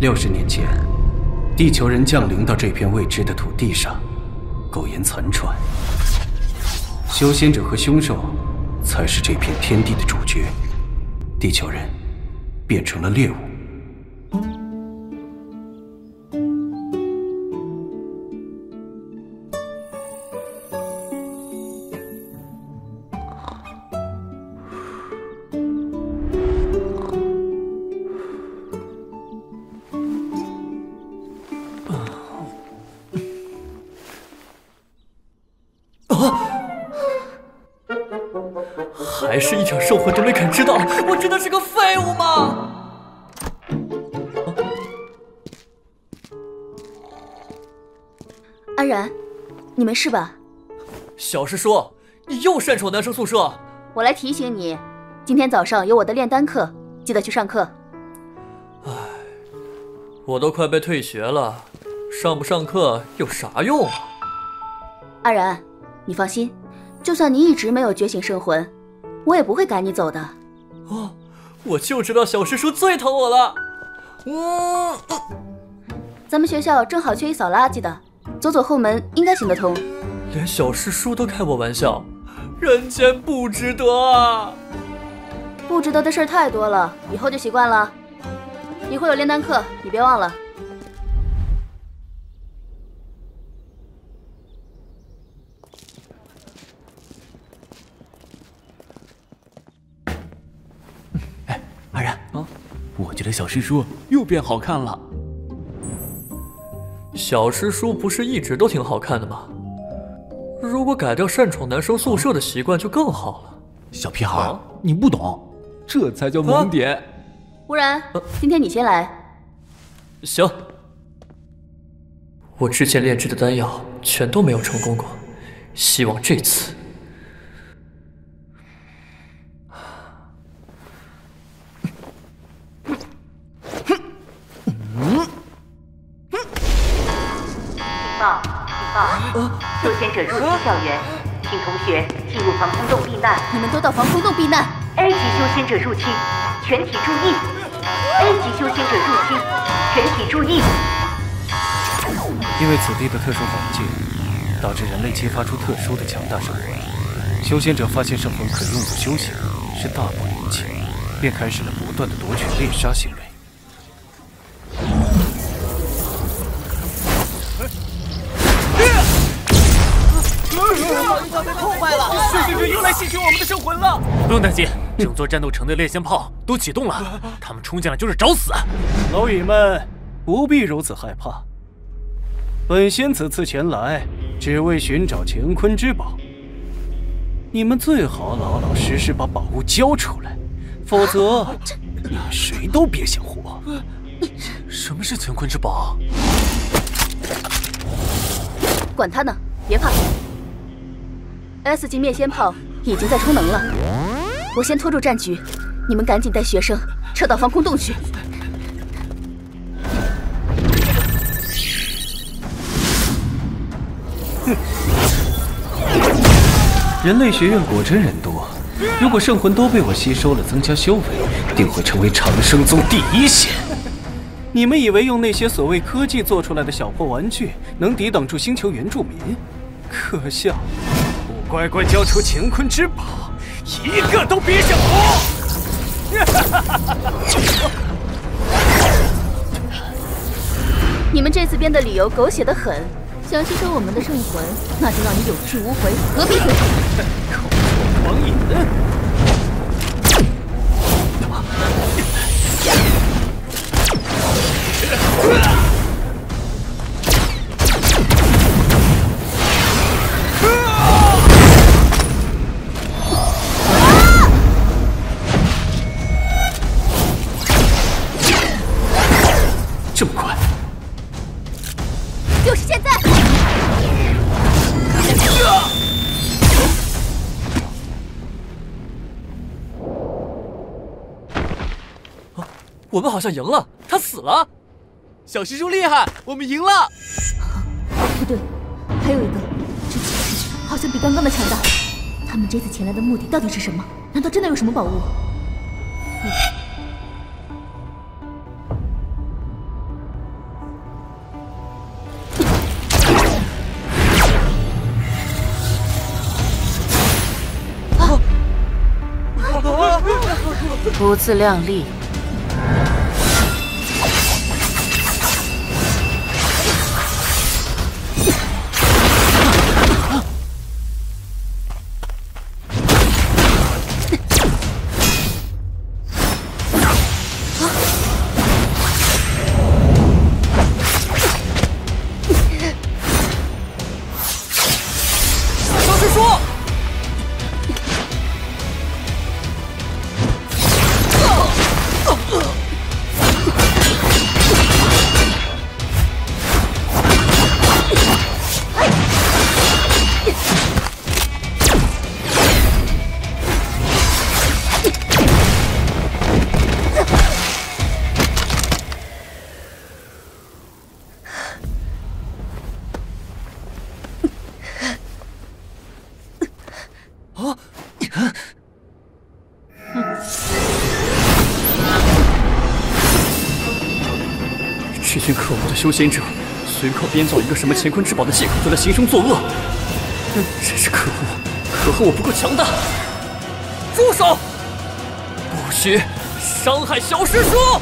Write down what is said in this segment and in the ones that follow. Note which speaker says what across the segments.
Speaker 1: 六十年前，地球人降临到这片未知的土地上，苟延残喘。修仙者和凶兽才是这片天地的主角，地球人变成了猎物。
Speaker 2: 你没事吧？
Speaker 3: 小师叔，你又擅闯男生宿舍？
Speaker 2: 我来提醒你，今天早上有我的炼丹课，记得去上课。
Speaker 3: 唉，我都快被退学了，上不上课有啥用啊？
Speaker 2: 安然，你放心，就算你一直没有觉醒圣魂。我也不会赶你走的。
Speaker 3: 哦，我就知道小师叔最疼我了。嗯，
Speaker 2: 咱们学校正好缺一扫垃圾的，走走后门应该行得通。
Speaker 3: 连小师叔都开我玩笑，人间不值得啊！
Speaker 2: 不值得的事太多了，以后就习惯了。一会有炼丹课，你别忘了。
Speaker 4: 哎，阿然啊我觉得小师叔又变好看了。
Speaker 3: 小师叔不是一直都挺好看的吗？如果改掉擅闯男生宿舍的习惯，就更好了。
Speaker 4: 小屁孩，你不懂，这才叫萌点。
Speaker 2: 吴然，今天你先来。
Speaker 3: 行。我之前炼制的丹药全都没有成功过，希望这次。
Speaker 5: 修仙者入侵校园，请同学进入防空洞避难。
Speaker 2: 你们都到防空洞避难。
Speaker 5: A 级修仙者入侵，全体注意！A 级修仙者入侵，全体注意！
Speaker 1: 因为此地的特殊环境，导致人类激发出特殊的强大圣魂。修仙者发现圣魂可用作修行，是大不灵气，便开始了不断的夺取猎杀行为。
Speaker 6: 被破坏了！
Speaker 7: 修仙者又来吸取我们的圣魂了！
Speaker 6: 不用担心，整座战斗城的猎仙炮都启动了，他们冲进来就是找死！
Speaker 1: 蝼蚁们不必如此害怕，本仙此次前来只为寻找乾坤之宝，你们最好老老实实把宝物交出来，否则你们谁都别想活！
Speaker 6: 什么是乾坤之宝？
Speaker 2: 管他呢，别怕！S 级灭仙炮已经在充能了，我先拖住战局，你们赶紧带学生撤到防空洞去。
Speaker 1: 哼，人类学院果真人多，如果圣魂都被我吸收了，增加修为，定会成为长生宗第一仙。你们以为用那些所谓科技做出来的小破玩具能抵挡住星球原住民？可笑！乖乖交出乾坤之宝，一个都别想活！
Speaker 2: 你们这次编的理由狗血的很，想吸收我们的圣魂，那就让你有去无回，何必推脱？
Speaker 1: 口出狂言！这
Speaker 3: 我们好像赢了他死了。
Speaker 7: 小师叔厉害我们赢了。
Speaker 2: 不对还有一个这次的事好像比刚刚的强大。他们这次前来的目的到底是什么？难道真的有什么宝物？
Speaker 8: 不自量力。
Speaker 3: 这群可恶的修仙者，随口编造一个什么乾坤之宝的借口，就来行凶作恶，真是可恶！可恨我不够强大！住手！不许伤害小师叔！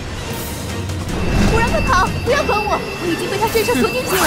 Speaker 8: 我让他跑！不要管我！我已经被他身上囚禁住了。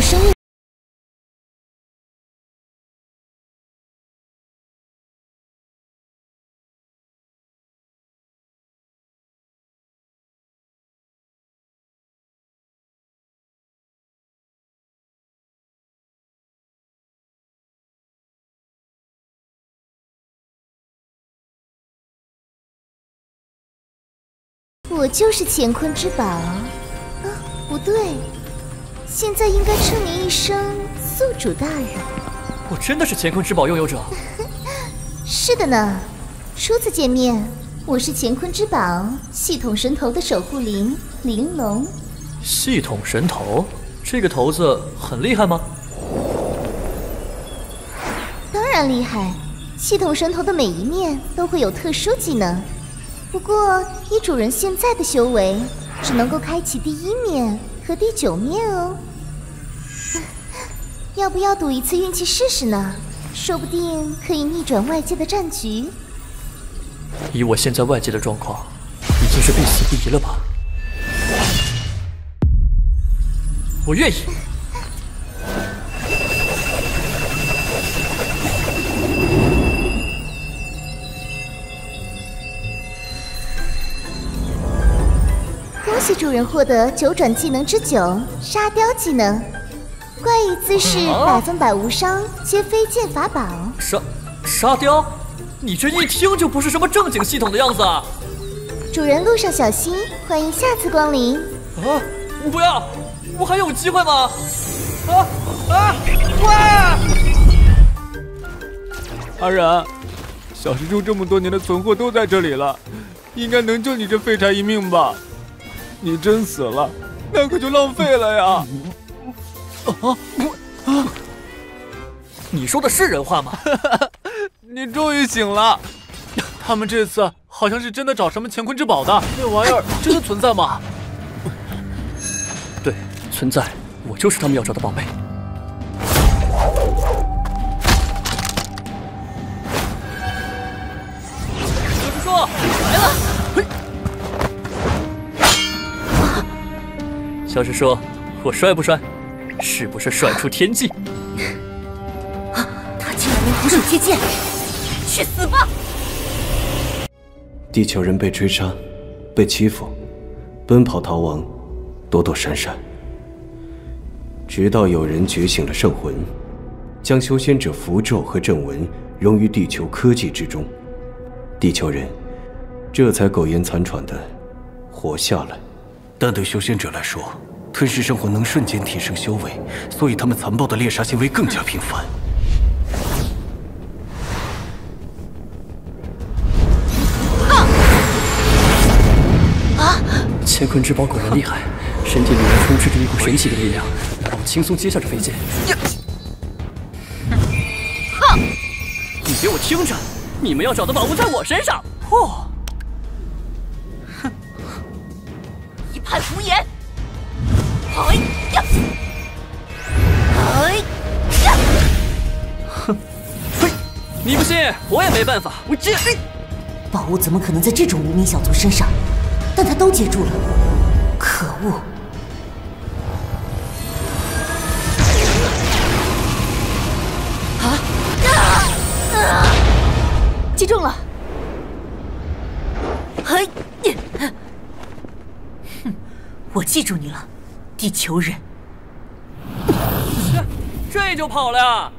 Speaker 9: 生命。我就是乾坤之宝。啊，不对，现在应该称您一声宿主大人。
Speaker 3: 我真的是乾坤之宝拥有者。
Speaker 9: 是的呢，初次见面，我是乾坤之宝系统神头的守护灵玲珑。
Speaker 3: 系统神头，这个头子很厉害吗？
Speaker 9: 当然厉害，系统神头的每一面都会有特殊技能。不过，以主人现在的修为，只能够开启第一面和第九面哦。要不要赌一次运气试试呢？说不定可以逆转外界的战局。
Speaker 3: 以我现在外界的状况，已经是必死无疑了吧？我愿意。
Speaker 9: 恭喜主人获得九转技能之九沙雕技能，怪异姿势百分百无伤，皆飞剑法宝。
Speaker 3: 沙沙雕，你这一听就不是什么正经系统的样子啊！
Speaker 9: 主人路上小心，欢迎下次光临。
Speaker 3: 啊！我不要，我还有机会吗？啊啊！哇！
Speaker 6: 阿然，小师叔这么多年的存货都在这里了，应该能救你这废柴一命吧？你真死了，那可就浪费了呀！
Speaker 3: 啊啊！你说的是人话吗？
Speaker 6: 你终于醒了。他们这次好像是真的找什么乾坤之宝的，那玩意儿真的存在吗？
Speaker 3: 对，存在，我就是他们要找的宝贝。小师叔，我帅不帅？是不是帅出天际？
Speaker 8: 啊他竟然能徒手接剑，去死吧！
Speaker 1: 地球人被追杀，被欺负，奔跑逃亡，躲躲闪闪，直到有人觉醒了圣魂，将修仙者符咒和阵纹融于地球科技之中，地球人这才苟延残喘的活下来。
Speaker 10: 但对修仙者来说，吞噬圣魂能瞬间提升修为，所以他们残暴的猎杀行为更加频繁啊。
Speaker 3: 乾坤之宝果然厉害，身体里面充斥着一股神奇的力量，让我轻松接下这飞剑。哼！你给我听着，你们要找的宝物在我身上。嚯！
Speaker 2: 一派胡言！哎呀！
Speaker 3: 哎呀！哼！嘿！你不信，我也没办法。我这
Speaker 8: 宝物怎么可能在这种无名小卒身上？但他都接住了，可恶！
Speaker 2: 啊！击中了！
Speaker 8: 嘿！哼！我记住你了，地球人。
Speaker 3: 这就跑了呀？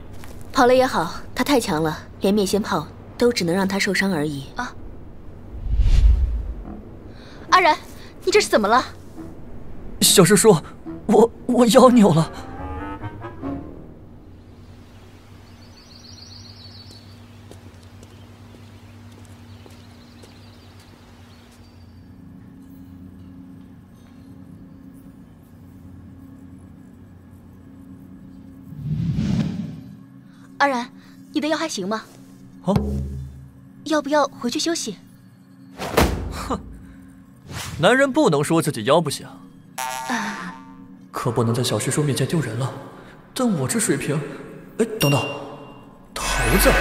Speaker 2: 跑了也好，他太强了，连灭仙炮都只能让他受伤而已啊！阿然，你这是怎么了？
Speaker 3: 小师叔，我我腰扭了。
Speaker 2: 阿然，你的腰还行吗？
Speaker 3: 啊？
Speaker 2: 要不要回去休息？
Speaker 3: 哼男人不能说自己腰不行，啊可不能在小师叔面前丢人了。但我这水平，哎，等等，桃子，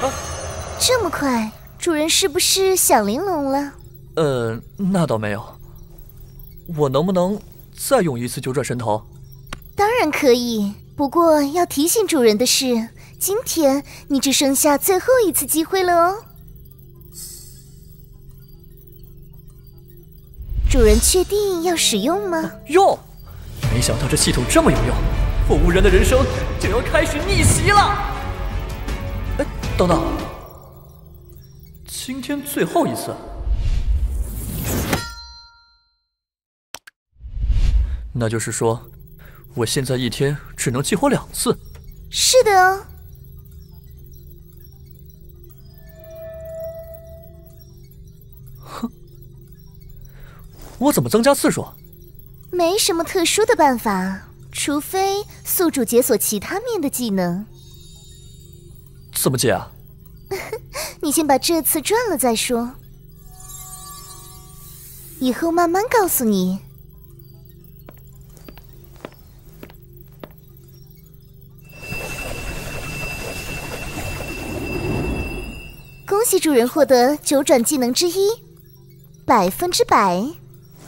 Speaker 9: 这么快，主人是不是想玲珑了？
Speaker 3: 呃，那倒没有。我能不能再用一次九转神头？
Speaker 9: 当然可以。不过要提醒主人的是，今天你只剩下最后一次机会了哦。主人确定要使用吗？
Speaker 3: 用！没想到这系统这么有用，我无人的人生就要开始逆袭了。哎，等等，今天最后一次，那就是说。我现在一天只能激活两次。
Speaker 9: 是的哦。
Speaker 3: 哼，我怎么增加次数？
Speaker 9: 没什么特殊的办法，除非宿主解锁其他面的技能。
Speaker 3: 怎么解啊？
Speaker 9: 你先把这次赚了再说，以后慢慢告诉你。恭喜主人获得九转技能之一，百分之百。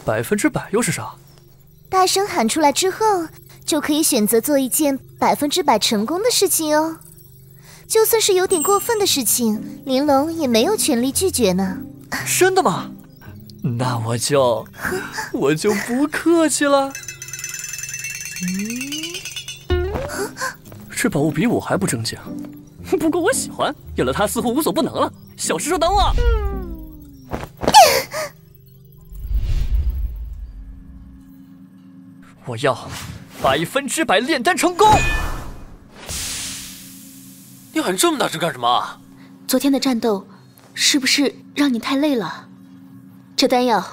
Speaker 3: 百分之百又是啥？
Speaker 9: 大声喊出来之后，就可以选择做一件百分之百成功的事情哦。就算是有点过分的事情，玲珑也没有权利拒绝呢。
Speaker 3: 真的吗？那我就 我就不客气了。嗯，这宝物比我还不正经。不过我喜欢，有了它似乎无所不能了。小师叔，等我！我要百分之百炼丹成功！
Speaker 6: 你喊这么大声干什么？
Speaker 2: 昨天的战斗是不是让你太累了？这丹药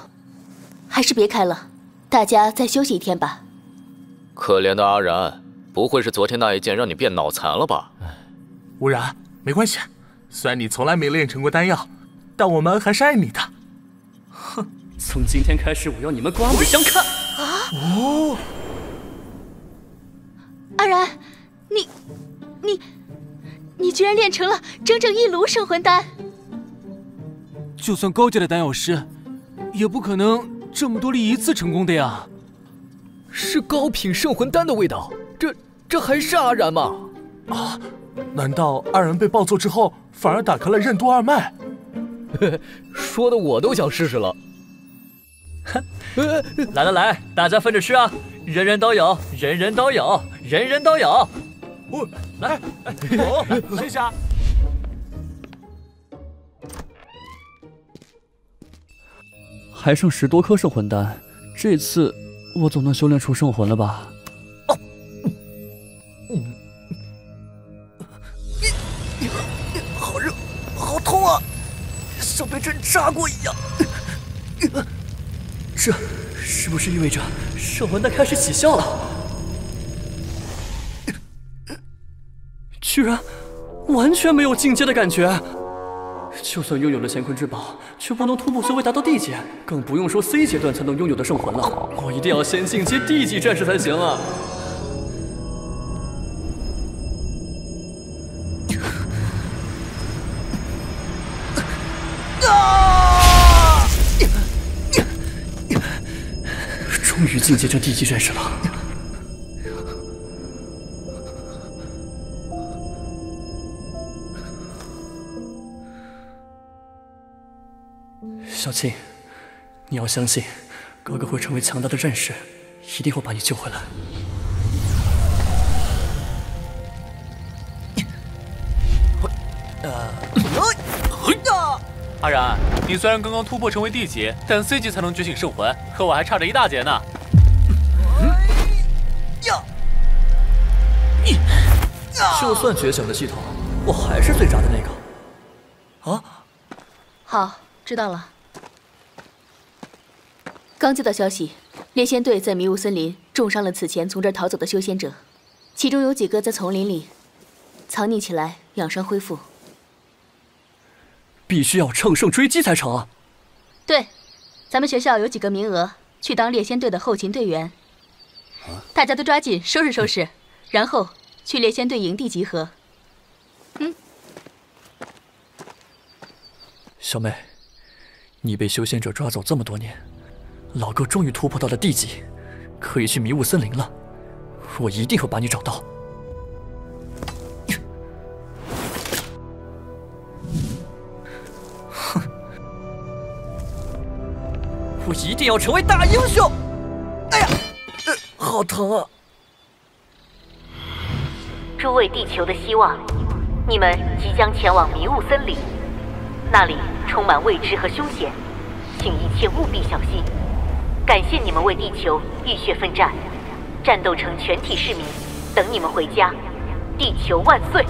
Speaker 2: 还是别开了，大家再休息一天吧。
Speaker 11: 可怜的阿然，不会是昨天那一剑让你变脑残了吧？
Speaker 7: 无然，没关系。虽然你从来没炼成过丹药，但我们还是爱你的。
Speaker 3: 哼，从今天开始，我要你们刮目相看。啊！哦，
Speaker 2: 阿然，你，你，你居然炼成了整整一炉圣魂丹！
Speaker 7: 就算高阶的丹药师，也不可能这么多粒一次成功的呀。
Speaker 12: 是高品圣魂丹的味道，这这还是阿然吗？
Speaker 7: 啊！难道二人被抱错之后，反而打开了任督二脉？
Speaker 3: 说的我都想试试了。
Speaker 13: 来来来，大家分着吃啊！人人都有，人人都有，人人都有。
Speaker 6: 哦，来，哦，谢谢啊。
Speaker 13: 还剩十多颗圣魂丹，这次我总能修炼出圣魂了吧？
Speaker 3: 痛啊，像被针扎过一样。这是不是意味着圣魂丹开始起效了？居然完全没有进阶的感觉！就算拥有了乾坤之宝，却不能突破修为达到 D 阶，更不用说 C 阶段才能拥有的圣魂了。我一定要先进阶 D 级战士才行！啊！终于进阶成 D 级战士了。小青，你要相信，哥哥会成为强大的战士，一定会把你救回来。
Speaker 6: 呃，阿然，你虽然刚刚突破成为 D 级，但 C 级才能觉醒圣魂，和我还差着一大截呢。
Speaker 13: 呀！就算觉醒了系统，我还是最渣的那个。啊？
Speaker 2: 好，知道了。刚接到消息，猎仙队在迷雾森林重伤了此前从这儿逃走的修仙者，其中有几个在丛林里藏匿起来养伤恢复。
Speaker 13: 必须要乘胜追击才成啊。
Speaker 2: 对，咱们学校有几个名额去当猎仙队的后勤队员，大家都抓紧收拾收拾，然后去猎仙队营地集合。嗯，
Speaker 13: 小妹，你被修仙者抓走这么多年。老哥终于突破到了地级，可以去迷雾森林了。我一定会把你找到。哼！我一定要成为大英雄！哎呀，好疼啊！
Speaker 5: 诸位地球的希望，你们即将前往迷雾森林，那里充满未知和凶险，请一切务必小心。感谢你们为地球浴血奋战，战斗成全体市民等你们回家，地球万岁！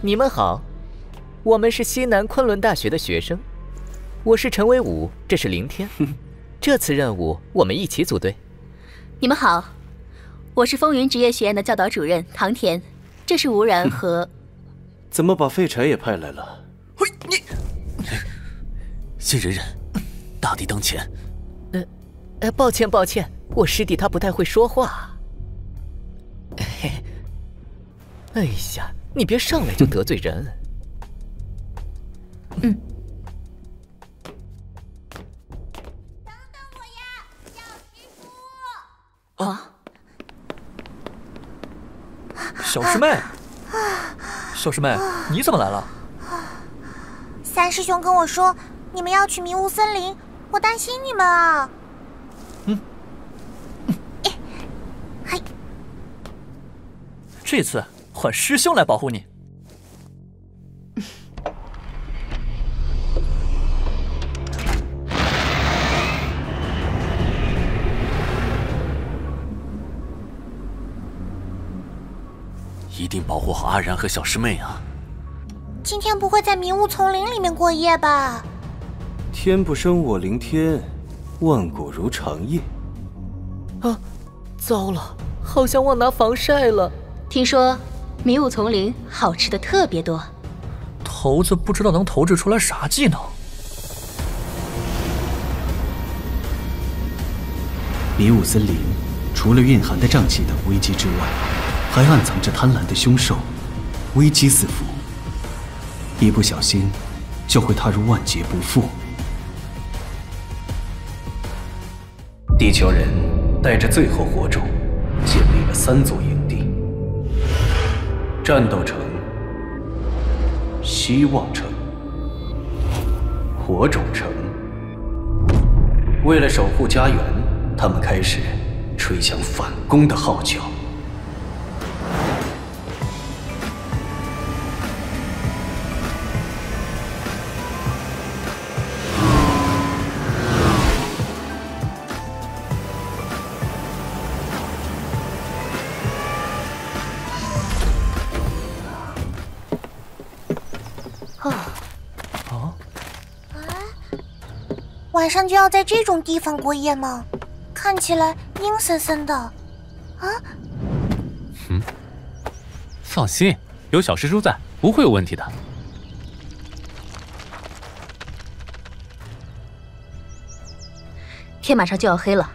Speaker 12: 你们好，我们是西南昆仑大学的学生，我是陈威武，这是林天，这次任务我们一起组队。
Speaker 2: 你们好，我是风云职业学院的教导主任唐田，这是吴然和。
Speaker 14: 怎么把废柴也派来了？
Speaker 6: 嘿，你。先忍忍，大敌当前。
Speaker 12: 呃，呃，抱歉抱歉，我师弟他不太会说话。嘿，哎呀，你别上来就得罪人。
Speaker 2: 嗯。
Speaker 13: 啊！小师妹，小师妹，你怎么来了？
Speaker 9: 三师兄跟我说。你们要去迷雾森林，我担心你们啊。
Speaker 13: 嗯。
Speaker 9: 嘿，
Speaker 13: 这次换师兄来保护你。
Speaker 6: 阿然和小师妹啊！
Speaker 9: 今天不会在迷雾丛林里面过夜吧？
Speaker 14: 天不生我凌天，万古如长夜。
Speaker 12: 啊，糟了，好像忘拿防晒了。
Speaker 2: 听说迷雾丛林好吃的特别多，
Speaker 13: 头子不知道能投掷出来啥技能。
Speaker 1: 迷雾森林除了蕴含的瘴气等危机之外，还暗藏着贪婪的凶兽，危机四伏，一不小心就会踏入万劫不复。地球人带着最后火种，建立了三座营地：战斗城、
Speaker 14: 希望城、火种城。为了守护家园，他们开始吹响反攻的号角。
Speaker 9: 晚上就要在这种地方过夜吗？看起来阴森森的。啊？
Speaker 6: 嗯，放心，有小师叔在，不会有问题的。
Speaker 2: 天马上就要黑了，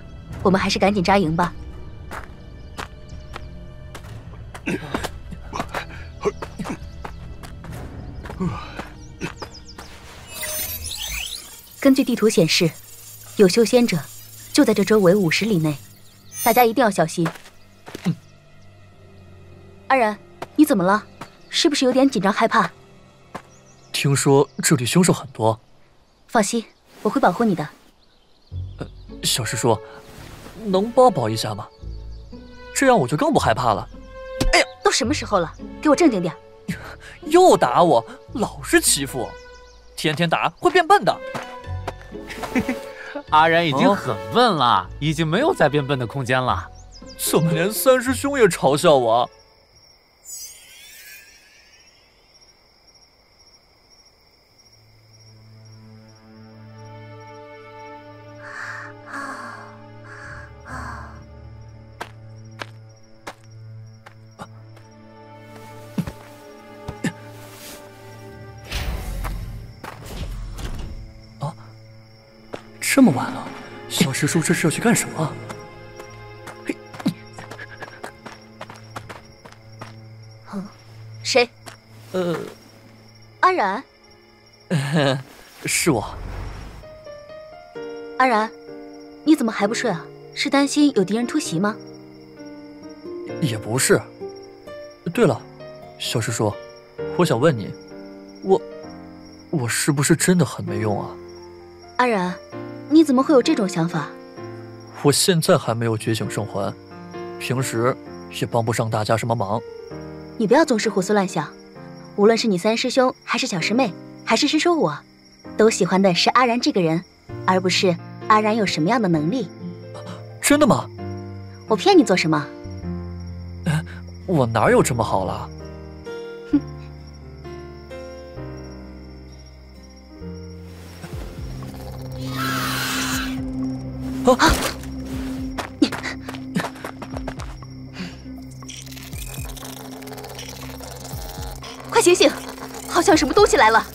Speaker 2: 我们还是赶紧扎营吧。根据地图显示，有修仙者就在这周围五十里内，大家一定要小心。安然，你怎么了？是不是有点紧张害怕？
Speaker 3: 听说这里凶兽很多。
Speaker 2: 放心，我会保护你的。
Speaker 3: 呃，小师叔，能抱抱一下吗？这样我就更不害怕了。
Speaker 2: 哎呀，都什么时候了，给我正经点！
Speaker 3: 又打我，老是欺负我，天天打会变笨的。
Speaker 6: 阿然已经很笨了，已经没有再变笨的空间了。
Speaker 3: 怎么连三师兄也嘲笑我？这么晚了，小师叔这是要去干什么？
Speaker 2: 谁？
Speaker 3: 呃，
Speaker 2: 安然。
Speaker 3: 是我。
Speaker 2: 安然，你怎么还不睡啊？是担心有敌人突袭吗？
Speaker 3: 也不是。对了，小师叔，我想问你，我，我是不是真的很没用啊？
Speaker 2: 安然。你怎么会有这种想法？
Speaker 3: 我现在还没有觉醒圣环，平时也帮不上大家什么忙。
Speaker 2: 你不要总是胡思乱想。无论是你三师兄，还是小师妹，还是师叔我，都喜欢的是阿然这个人，而不是阿然有什么样的能力。
Speaker 3: 真的吗？
Speaker 2: 我骗你做什么？
Speaker 3: 我哪有这么好了？
Speaker 2: 啊！你快醒醒！好像什么东西来了！啊！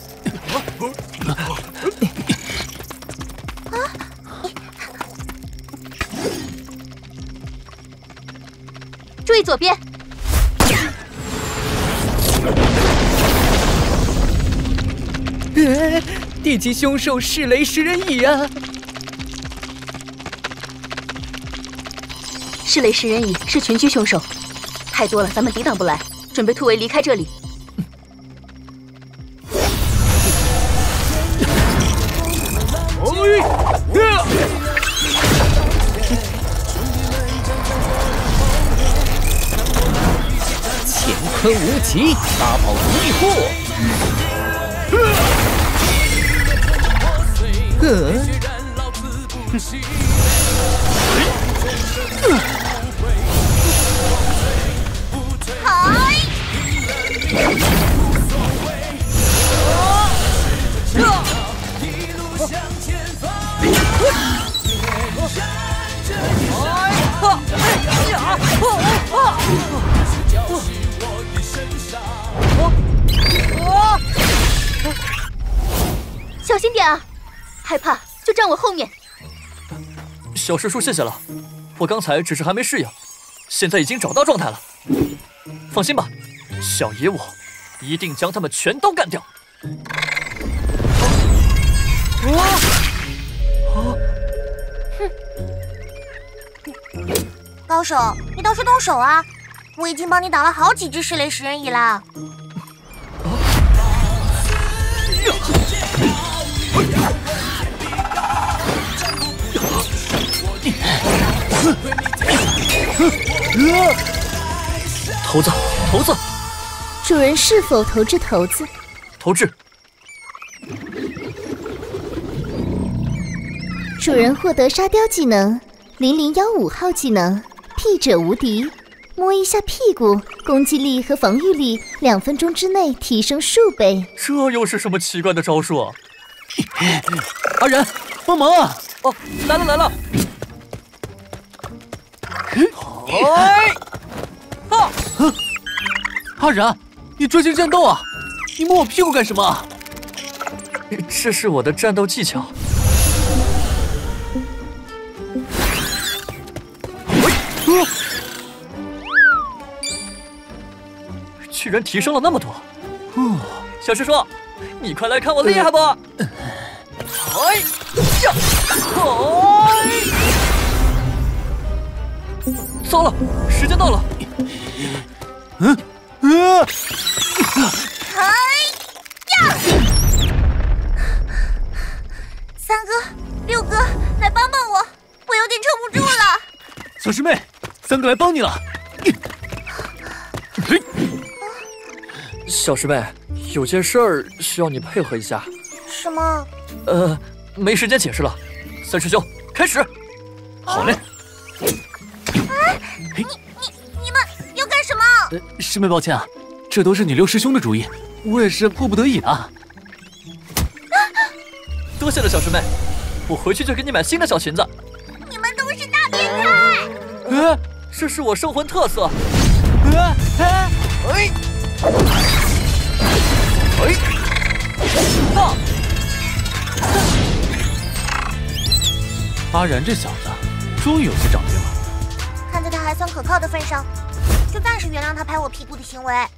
Speaker 2: 注意左边！
Speaker 12: 地级凶兽噬雷食人蚁啊！
Speaker 2: 这类食人蚁是群居凶兽，太多了，咱们抵挡不来，准备突围离开这里。
Speaker 12: 乾坤无极，八
Speaker 2: 小
Speaker 3: 师说，谢谢了。我刚才只是还没适应，现在已经找到状态了。放心吧，小爷我一定将他们全都干掉。啊！
Speaker 9: 啊哼！高手，你倒是动手啊！我已经帮你打了好几只噬雷食人蚁了。
Speaker 3: 头子，头子，
Speaker 15: 主人是否投掷骰子？
Speaker 3: 投掷。
Speaker 15: 主人获得沙雕技能，零零幺五号技能，屁者无敌。摸一下屁股，攻击力和防御力两分钟之内提升数倍。
Speaker 3: 这又是什么奇怪的招数啊？
Speaker 6: 阿仁，帮忙啊！
Speaker 3: 哦，来了来了！哎！
Speaker 6: 啊！阿然，你专心战斗啊！你摸我屁股干什么？
Speaker 3: 这是我的战斗技巧。喂！居然提升了那么多！哦，小师叔，你快来看我厉害不？哎呀！哎！糟了，时间到了！
Speaker 6: 嗯嗯！
Speaker 15: 哎呀！三哥、六哥，来帮帮我，我有点撑不住了。
Speaker 6: 小师妹，三哥来帮你了。
Speaker 3: 小师妹，有件事儿需要你配合一下。
Speaker 15: 什么？
Speaker 3: 呃，没时间解释了。三师兄，开始。
Speaker 6: 好嘞。
Speaker 15: 哎，你你你们要干什么？
Speaker 6: 呃，师妹，抱歉啊，这都是你六师兄的主意，我也是迫不得已的。
Speaker 3: 多谢了，小师妹，我回去就给你买新的小裙子。
Speaker 15: 你们都是大变态！
Speaker 3: 呃，这是我兽魂特色。呃，哎，哎。哎！啊！
Speaker 6: 阿然这小子终于有些长进了。
Speaker 15: 还算可靠的份上，就暂时原谅他拍我屁股的行为。啊！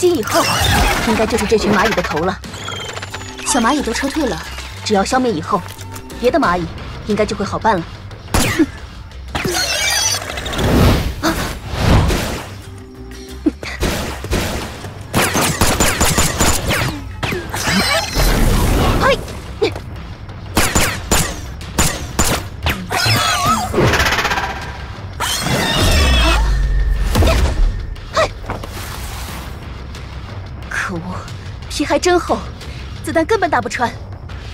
Speaker 2: 今以后应该就是这群蚂蚁的头了。小蚂蚁都撤退了，只要消灭以后，别的蚂蚁应该就会好办了。真厚，子弹根本打不穿。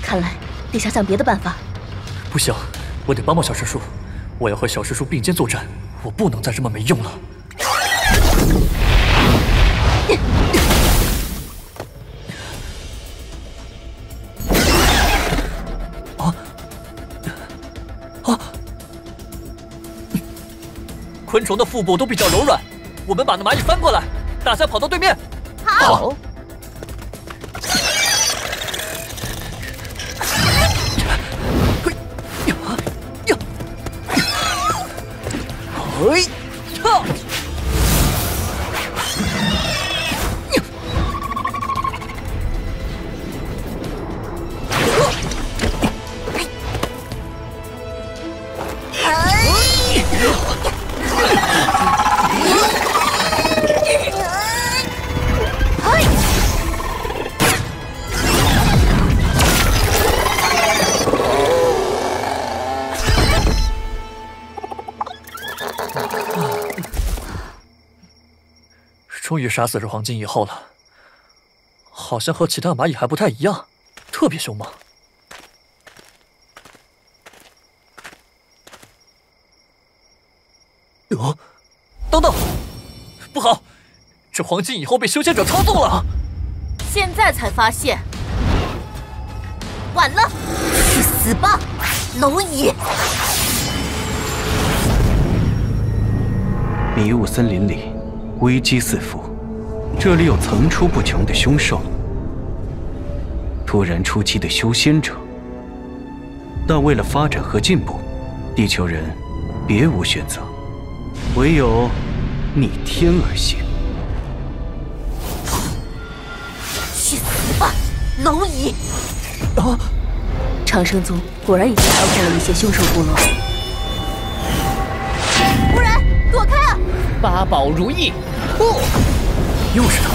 Speaker 2: 看来得想想别的办法。
Speaker 3: 不行，我得帮帮小师叔，我要和小师叔并肩作战，我不能再这么没用了。啊啊！昆虫的腹部都比较柔软，我们把那蚂蚁翻过来，大家跑到对面。
Speaker 15: 好。
Speaker 3: 哎，操！杀死这黄金蚁后了，好像和其他蚂蚁还不太一样，特别凶猛。哦，等等，不好，这黄金蚁后被修仙者操纵了。
Speaker 2: 现在才发现，晚了，去死吧，蝼蚁！
Speaker 1: 迷雾森林里。危机四伏，这里有层出不穷的凶兽，突然出击的修仙者。但为了发展和进步，地球人别无选择，唯有逆天而行。
Speaker 2: 去死吧，蝼蚁！啊！长生宗果然已经操控了一些凶兽部落。无人，躲开啊！
Speaker 12: 八宝如意，
Speaker 3: 不，又是他！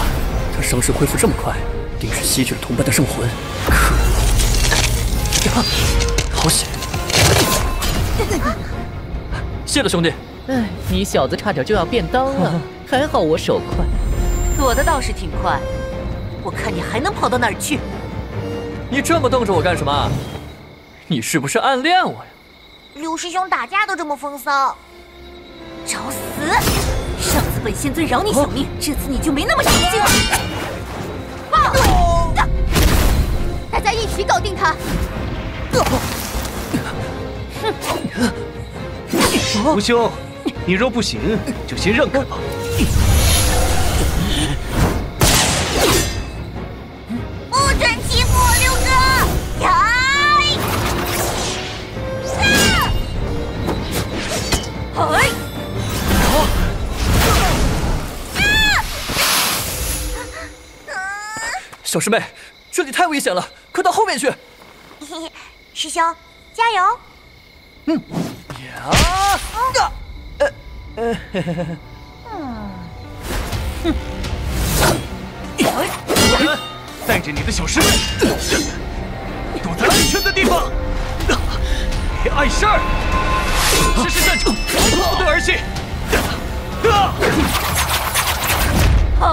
Speaker 3: 他伤势恢复这么快，定是吸取了同伴的圣魂。可恶！呀，好险！谢了，兄弟。
Speaker 12: 哎，你小子差点就要变刀了，还好我手快。
Speaker 8: 躲的倒是挺快，我看你还能跑到哪儿去？
Speaker 3: 你这么瞪着我干什么？你是不是暗恋我呀？
Speaker 9: 刘师兄打架都这么风骚，
Speaker 2: 找死！上次本仙尊饶你小命，这次你就没那么省心了。放，大家一起搞定他。
Speaker 1: 吴兄，你若不行，就先让开吧。
Speaker 3: 小师妹，这里太危险了，快到后面去。
Speaker 9: 师兄，加油！
Speaker 3: 嗯。呀！呃呃，
Speaker 1: 嗯，带着你的小师妹躲在安全的地方。别碍事儿，实施战场，不得儿戏。
Speaker 2: 啊！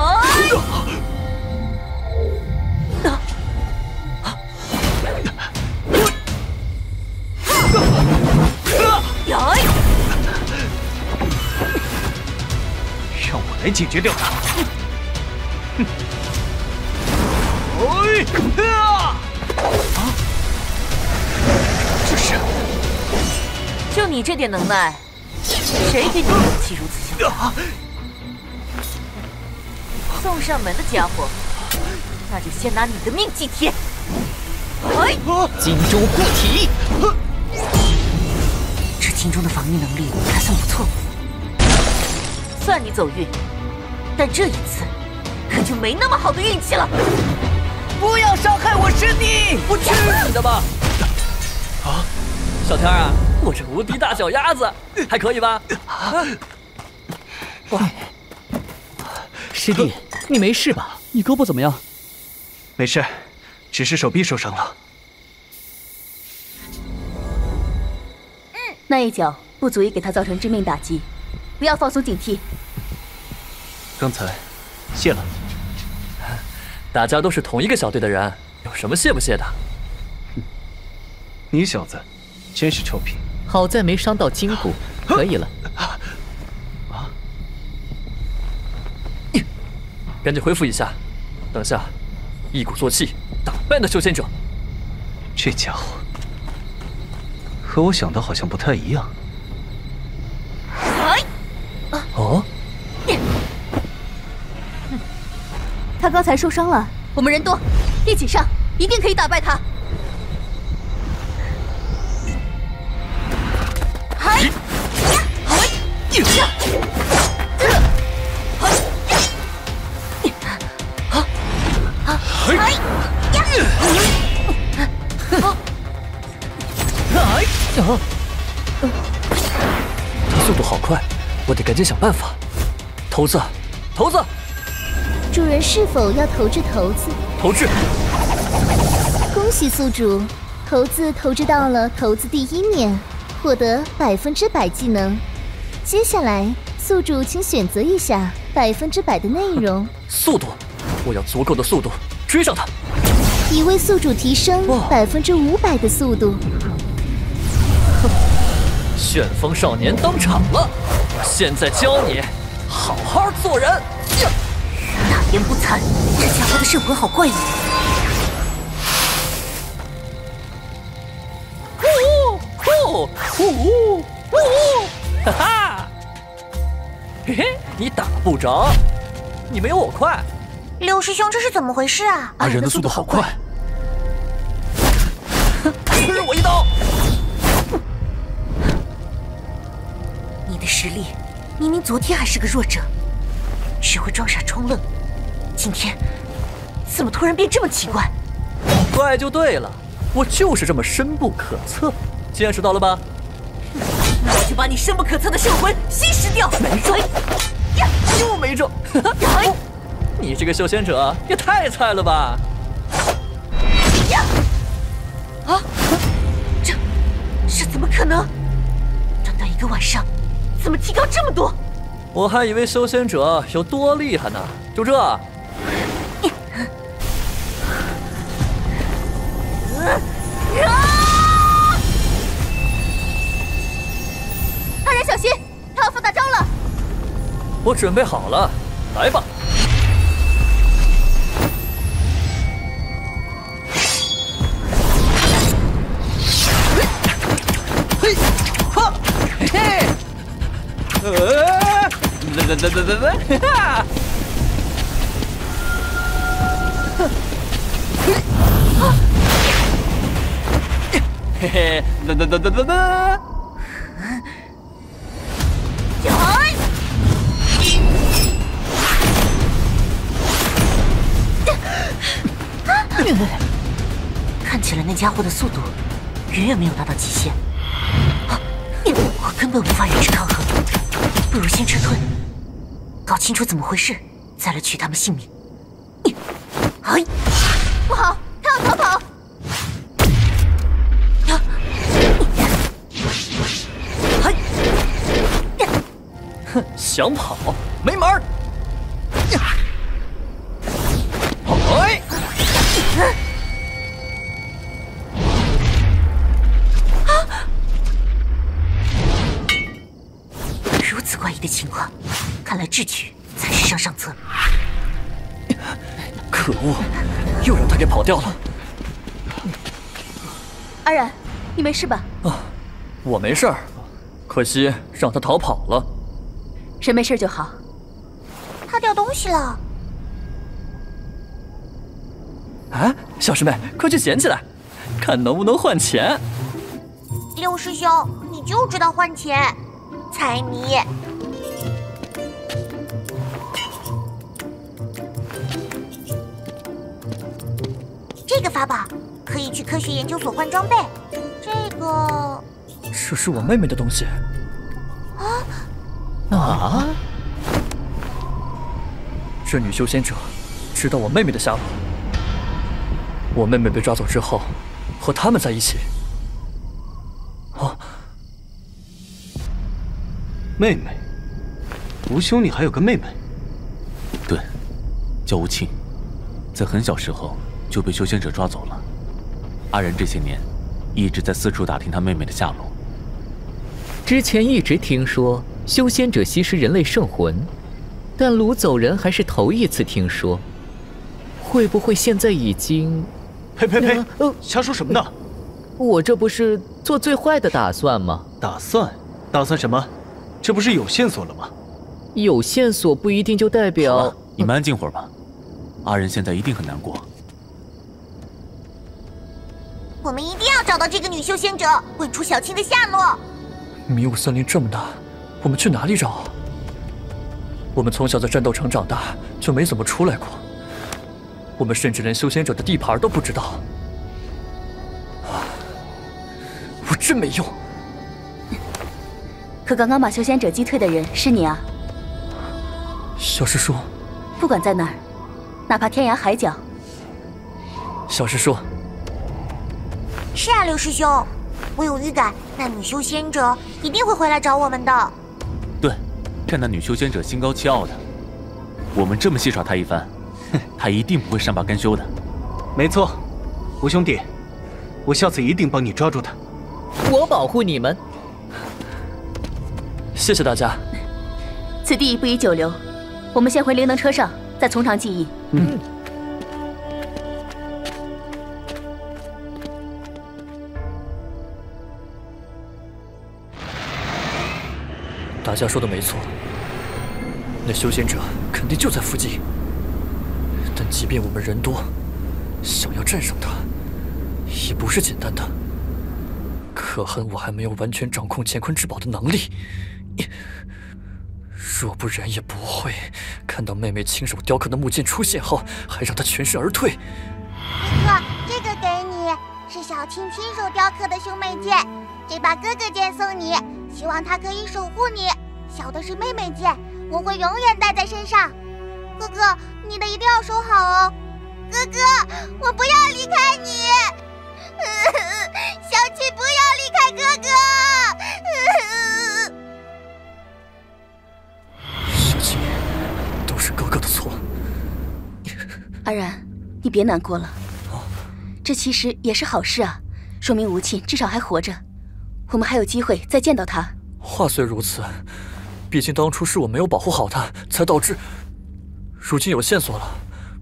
Speaker 1: 让我来解决掉他！哼哎啊！这是……
Speaker 8: 就你这点能耐，谁给你的勇气如此强？送上门的家伙，那就先拿你的命祭天！
Speaker 12: 哎，金钟护体。
Speaker 8: 这金钟的防御能力还算不错，算你走运。但这一次可就没那么好的运气了。
Speaker 12: 不要伤害我师弟！
Speaker 3: 我去你的吧！啊，小天啊，我这无敌大脚丫子还可以吧？啊！
Speaker 12: 哇，师弟，你没事吧？
Speaker 3: 你胳膊怎么样？
Speaker 1: 没事，只是手臂受伤了。
Speaker 2: 那一脚不足以给他造成致命打击，不要放松警惕。
Speaker 1: 刚才谢了。
Speaker 3: 大家都是同一个小队的人，有什么谢不谢的？
Speaker 1: 你小子真是臭屁！
Speaker 12: 好在没伤到筋骨，可以了。啊！
Speaker 3: 赶紧恢复一下，等下一鼓作气打败那修仙者。
Speaker 1: 这家伙。和我想的好像不太一样。
Speaker 3: 哦，
Speaker 2: 他刚才受伤了，我们人多，一起上，一定可以打败他。嗨！呀！呀！
Speaker 3: 啊！他速度好快，我得赶紧想办法。骰子，骰子，
Speaker 9: 主人是否要投掷骰子？
Speaker 3: 投掷。
Speaker 9: 恭喜宿主，骰子投掷到了骰子第一面，获得百分之百技能。接下来，宿主请选择一下百分之百的内容。
Speaker 3: 速度，我要足够的速度追上他。
Speaker 9: 已为宿主提升百分之五百的速度。
Speaker 3: 旋风少年登场了，我现在教你好好做人。
Speaker 2: 大言不惭，这家伙的圣魂好怪异。
Speaker 3: 呼呼呼呼呼！哈哈，嘿嘿，你打不着，你没有我快。
Speaker 9: 柳师兄，这是怎么回事啊？
Speaker 3: 阿仁的速度好快。
Speaker 2: 实力明明昨天还是个弱者，
Speaker 8: 只会装傻充愣。今天怎么突然变这么奇怪？
Speaker 3: 怪就对了，我就是这么深不可测，见识到了吧？
Speaker 8: 那我就把你深不可测的圣魂吸食掉！
Speaker 3: 没中，又没中！你这个修仙者也太菜了吧！
Speaker 8: 呀啊！这这怎么可能？短短一个晚上，怎么提高这么多？
Speaker 3: 我还以为修仙者有多厉害呢，就这。
Speaker 2: 大人小心，他要放大招了！
Speaker 3: 我准备好了，来吧！来来来来来来，哈！嘿嘿，啦啦啦啦啦啦！
Speaker 8: 看起来那家伙的速度远远没有达到极限，我根本无法与之抗衡，不如先撤退，搞清楚怎么回事，再来取他们性命。你哎，
Speaker 2: 不好，他要逃跑！
Speaker 3: 哼，想跑没门儿！掉了。
Speaker 2: 阿然，你没事吧？
Speaker 3: 啊，我没事儿，可惜让他逃跑了。
Speaker 2: 谁没事就好。
Speaker 15: 他掉东西了。
Speaker 3: 啊，小师妹，快去捡起来，看能不能换钱。
Speaker 15: 六师兄，你就知道换钱，财迷。这个法宝可以去科学研究所换装备。这个，
Speaker 3: 这是我妹妹的东西。
Speaker 15: 啊
Speaker 3: 啊！这女修仙者知道我妹妹的下落。我妹妹被抓走之后，和他们在一起。哦，
Speaker 1: 妹妹，吴兄，你还有个妹妹？
Speaker 6: 对，叫吴庆，在很小时候就被修仙者抓走了。阿仁这些年一直在四处打听他妹妹的下落。
Speaker 12: 之前一直听说修仙者吸食人类圣魂，但掳走人还是头一次听说。会不会现在已经……
Speaker 1: 呸呸呸！瞎说什么呢？
Speaker 12: 我这不是做最坏的打算吗？
Speaker 1: 打算？打算什么？这不是有线索了吗？
Speaker 12: 有线索不一定就代表……
Speaker 6: 你们安静会儿吧。阿仁现在一定很难过。
Speaker 15: 我们一定要找到这个女修仙者，问出小青的下落。
Speaker 3: 迷雾森林这么大，我们去哪里找？我们从小在战斗城长大，就没怎么出来过。我们甚至连修仙者的地盘都不知道。我真没用。
Speaker 2: 可刚刚把修仙者击退的人是你啊，
Speaker 3: 小师叔。
Speaker 2: 不管在哪儿，哪怕天涯海角。
Speaker 3: 小师叔。
Speaker 15: 是啊，刘师兄，我有预感，那女修仙者一定会回来找我们的。
Speaker 6: 对，看那女修仙者心高气傲的，我们这么戏耍她一番，哼，她一定不会善罢甘休的。
Speaker 1: 没错，吴兄弟，我下次一定帮你抓住她。
Speaker 12: 我保护你们。
Speaker 3: 谢谢大家。
Speaker 2: 此地不宜久留，我们先回灵能车上，再从长计议。
Speaker 3: 嗯。大家说的没错，那修仙者肯定就在附近。但即便我们人多，想要战胜他，也不是简单的。可恨我还没有完全掌控乾坤之宝的能力。若不然也不会看到妹妹亲手雕刻的木剑出现后，还让她全身而退。
Speaker 15: 哥哥，这个给你，是小青亲手雕刻的兄妹剑，这把哥哥剑送你，希望它可以守护你。小的是妹妹剑，我会永远带在身上。哥哥，你的一定要收好哦。哥哥，我不要离开你。小七不要离开哥哥。
Speaker 3: 小七，都是哥哥的错。
Speaker 2: 阿然，你别难过了。这其实也是好事啊，说明吴沁至少还活着，我们还有机会再见到他。
Speaker 3: 话虽如此，毕竟当初是我没有保护好他，才导致。如今有线索了，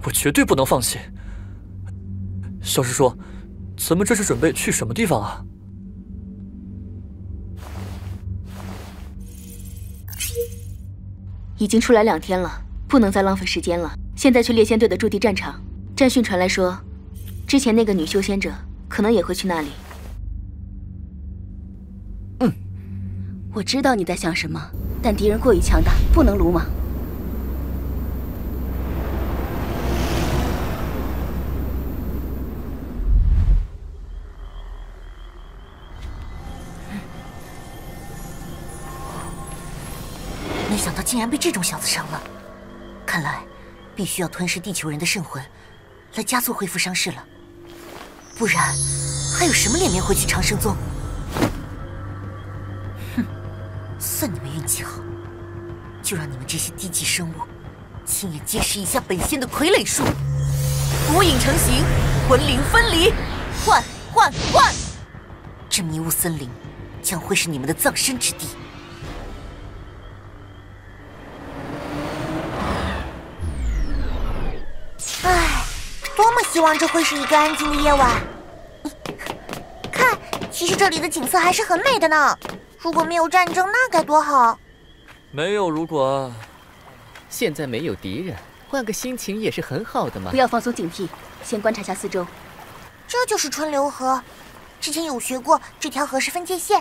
Speaker 3: 我绝对不能放弃。小师叔，咱们这是准备去什么地方啊？
Speaker 2: 已经出来两天了，不能再浪费时间了。现在去猎仙队的驻地战场，战讯传来说。之前那个女修仙者可能也会去那里。我知道你在想什么，但敌人过于强大，不能鲁莽。
Speaker 8: 没想到竟然被这种小子伤了，看来必须要吞噬地球人的圣魂，来加速恢复伤势了。不然，还有什么脸面回去长生宗？算你们运气好，就让你们这些低级生物亲眼见识一下本仙的傀儡术。毒影成型，魂灵分离，换换换！这迷雾森林将会是你们的葬身之地。
Speaker 15: 唉。多么希望这会是一个安静的夜晚！看，其实这里的景色还是很美的呢。如果没有战争，那该多好！
Speaker 3: 没有如果，
Speaker 12: 现在没有敌人，换个心情也是很好的嘛。
Speaker 2: 不要放松警惕，先观察下四周。
Speaker 15: 这就是春流河，之前有学过，这条河是分界线，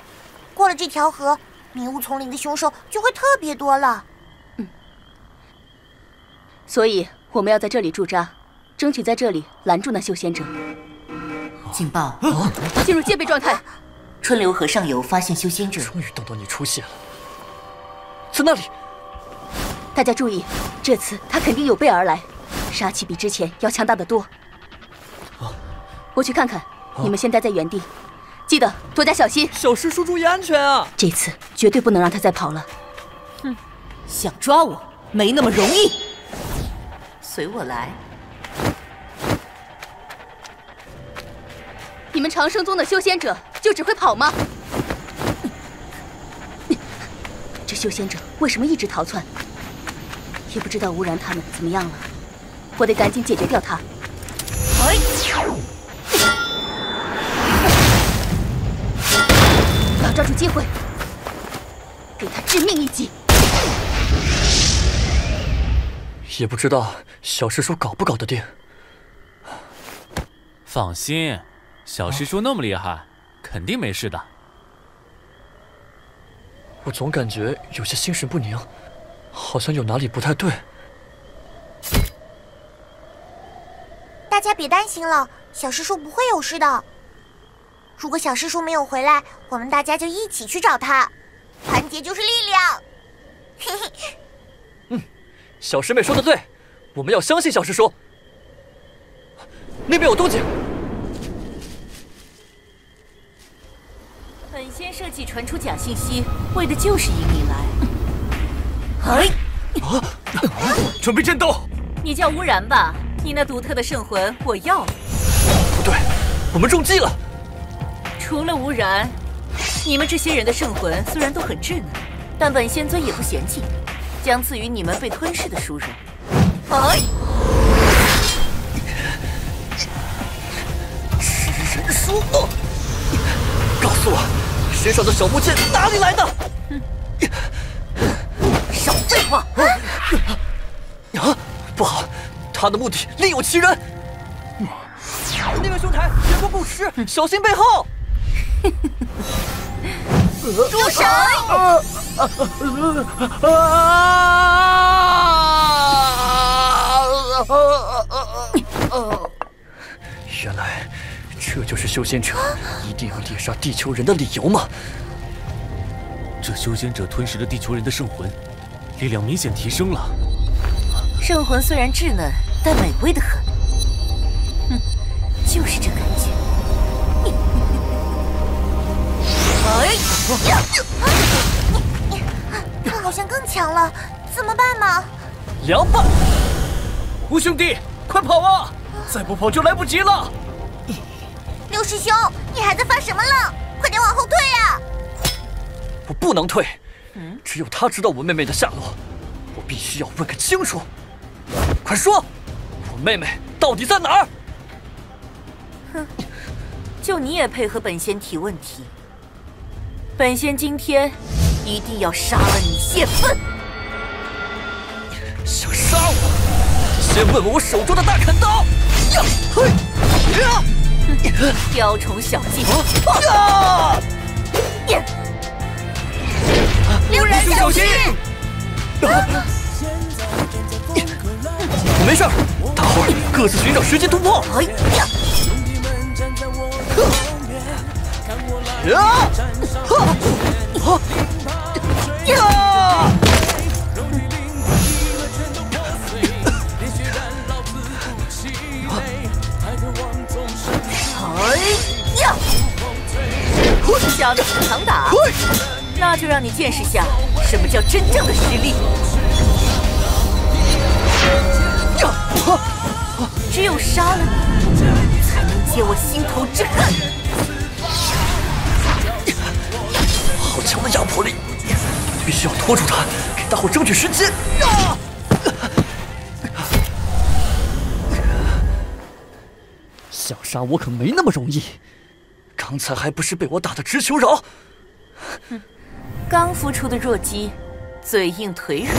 Speaker 15: 过了这条河，迷雾丛林的凶兽就会特别多了。
Speaker 2: 嗯，所以我们要在这里驻扎。争取在这里拦住那修仙者。
Speaker 8: 警报！
Speaker 2: 进入戒备状态。
Speaker 8: 春流河上游发现修仙者。
Speaker 3: 终于等到你出现了，在那里。
Speaker 2: 大家注意，这次他肯定有备而来，杀气比之前要强大的多。我去看看，你们先待在原地，记得多加小心。
Speaker 3: 小师叔注意安全啊！
Speaker 2: 这次绝对不能让他再跑了。
Speaker 8: 哼，想抓我没那么容易。随我来。
Speaker 2: 你们长生宗的修仙者就只会跑吗？这修仙者为什么一直逃窜？也不知道吴然他们怎么样了，我得赶紧解决掉他。哎！要抓住机会，给他致命一击。
Speaker 3: 也不知道小师叔搞不搞得定。
Speaker 6: 放心。小师叔那么厉害，肯定没事的。
Speaker 3: 我总感觉有些心神不宁，好像有哪里不太对。
Speaker 15: 大家别担心了，小师叔不会有事的。如果小师叔没有回来，我们大家就一起去找他。团结就是力量。嘿嘿。
Speaker 3: 嗯，小师妹说的对，我们要相信小师叔。那边有动静。
Speaker 8: 本仙设计传出假信息，为的就是引你来。哎！
Speaker 3: 啊！准备战斗！
Speaker 8: 你叫乌然吧？你那独特的圣魂我要了。
Speaker 3: 不对，我们中计了。
Speaker 8: 除了乌然，你们这些人的圣魂虽然都很稚嫩，但本仙尊也不嫌弃，将赐予你们被吞噬的殊荣。哎！
Speaker 3: 吃人书，告诉我。身上的小木剑哪里来的？
Speaker 8: 少废话！
Speaker 3: 啊，不好，他的目的另有其人。那个兄台，别过不实，小心背后。
Speaker 8: 住手！
Speaker 3: 原来这就是修仙者一定要猎杀地球人的理由吗？
Speaker 6: 这修仙者吞噬了地球人的圣魂，力量明显提升了。
Speaker 8: 圣魂虽然稚嫩，但美味的很。哼，就是这感觉。
Speaker 15: 哎呀！他好像更强了，怎么办嘛？
Speaker 3: 凉拌！吴兄弟，快跑啊！再不跑就来不及了。
Speaker 15: 六师兄，你还在发什么愣？快点往后退啊！
Speaker 3: 我不能退，只有他知道我妹妹的下落，我必须要问个清楚。快说，我妹妹到底在哪儿？
Speaker 8: 哼，就你也配合本仙提问题？本仙今天一定要杀了你泄愤！
Speaker 3: 想杀我？先问问我手中的大砍刀！呀嘿呀！
Speaker 8: 雕虫小技！
Speaker 3: 呀！
Speaker 15: 六人小心！
Speaker 3: 我没事，大伙儿各自寻找时间突破。
Speaker 8: 哎！想的是强打，那就让你见识下什么叫真正的实力。呀！只有杀了你，才能解我心头之恨。
Speaker 3: 好强的压迫力，必须要拖住他，给大伙争取时间。啊！想杀我可没那么容易，刚才还不是被我打得直求饶？
Speaker 8: 哼，刚孵出的弱鸡，嘴硬腿软。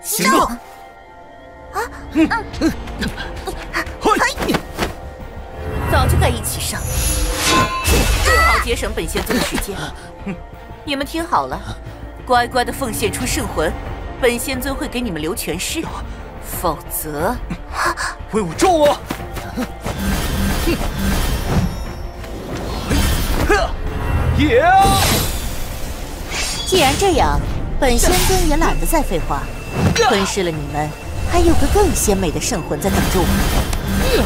Speaker 3: 行动！
Speaker 15: 啊！嗯嗯，
Speaker 8: 嘿！早就该一起上，正好节省本仙尊的时间。你们听好了，乖乖的奉献出圣魂，本仙尊会给你们留全尸，否则，
Speaker 3: 威武咒我！
Speaker 2: 也。既然这样，本仙尊也懒得再废话，吞噬了你们，还有个更鲜美的圣魂在等着我。
Speaker 15: 哎呀！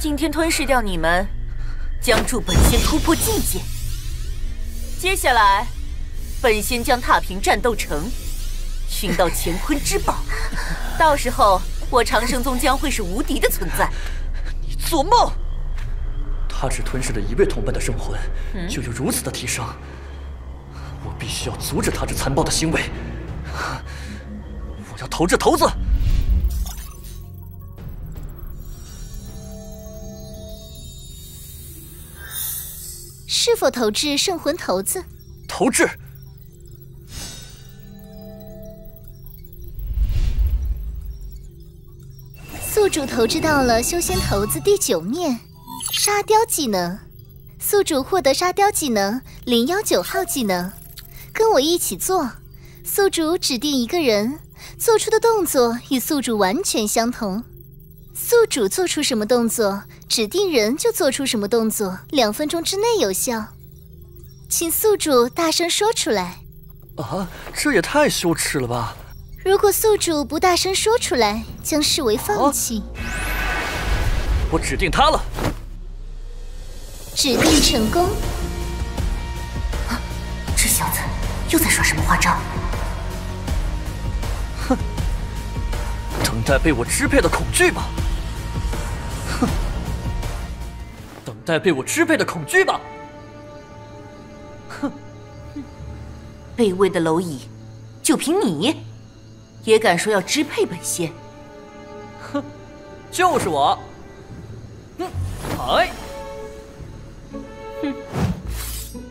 Speaker 8: 今天吞噬掉你们，将助本仙突破境界。接下来，本仙将踏平战斗城，寻到乾坤之宝。到时候，我长生宗将会是无敌的存在。
Speaker 3: 你做梦！他只吞噬了一位同伴的圣魂，就有如此的提升。我必须要阻止他这残暴的行为。我要投掷骰子。
Speaker 9: 是否投掷圣魂骰子？
Speaker 3: 投掷。
Speaker 9: 宿主投掷到了修仙骰子第九面，沙雕技能。宿主获得沙雕技能零幺九号技能，跟我一起做。宿主指定一个人，做出的动作与宿主完全相同。宿主做出什么动作，指定人就做出什么动作，两分钟之内有效。请宿主大声说出来。
Speaker 3: 啊，这也太羞耻了吧！
Speaker 9: 如果宿主不大声说出来，将视为放弃。
Speaker 3: 我指定他了。
Speaker 9: 指定成功。
Speaker 8: 啊，这小子又在耍什么花招？
Speaker 3: 哼，等待被我支配的恐惧吧。待被我支配的恐惧吧。哼，
Speaker 8: 卑微的蝼蚁，就凭你，也敢说要支配本仙？
Speaker 3: 哼，就是我。嗯，哎。
Speaker 8: 哼，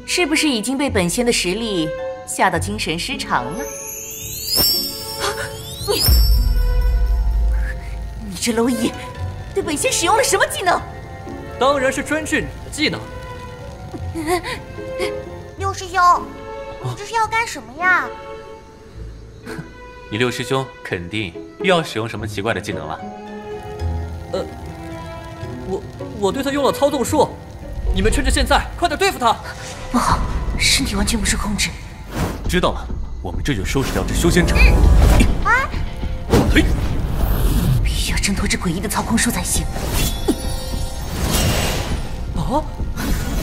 Speaker 5: 是不是已经被本仙的实力吓到精神失常了？
Speaker 8: 你，你这蝼蚁，对本仙使用了什么技能？
Speaker 3: 当然是专治你的技能。
Speaker 15: 六师兄，你这是要干什么呀？
Speaker 6: 你六师兄肯定又要使用什么奇怪的技能了？
Speaker 3: 呃，我我对他用了操纵术，你们趁着现在快点对付他。
Speaker 8: 不好，身体完全不受控制。
Speaker 6: 知道了，我们这就收拾掉这修仙者。
Speaker 15: 啊！
Speaker 6: 嘿，
Speaker 8: 必须要挣脱这诡异的操控术才行。
Speaker 3: 哦，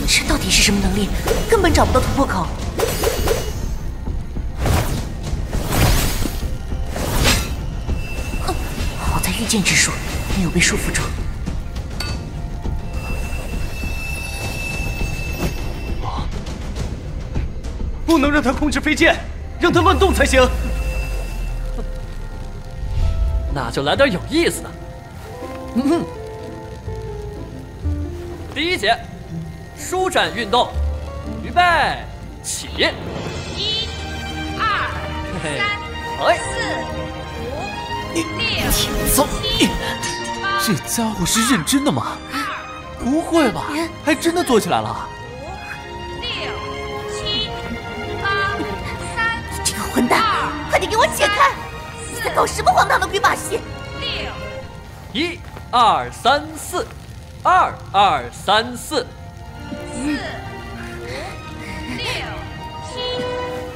Speaker 8: 这到底是什么能力？根本找不到突破口。好在御剑之术没有被束缚住。
Speaker 1: 不能让他控制飞剑，让他乱动才行。
Speaker 3: 那就来点有意思的。嗯，第一节，舒展运动，预备起。
Speaker 16: 一、二、三、四、五、六、七、八
Speaker 6: 这家伙是认真的吗？不会吧，还真的做起来了？
Speaker 8: 混蛋，快点给我解开！你在搞什么荒唐的鬼把戏？
Speaker 3: 六，一二三四，二二三四，
Speaker 16: 四，六，七，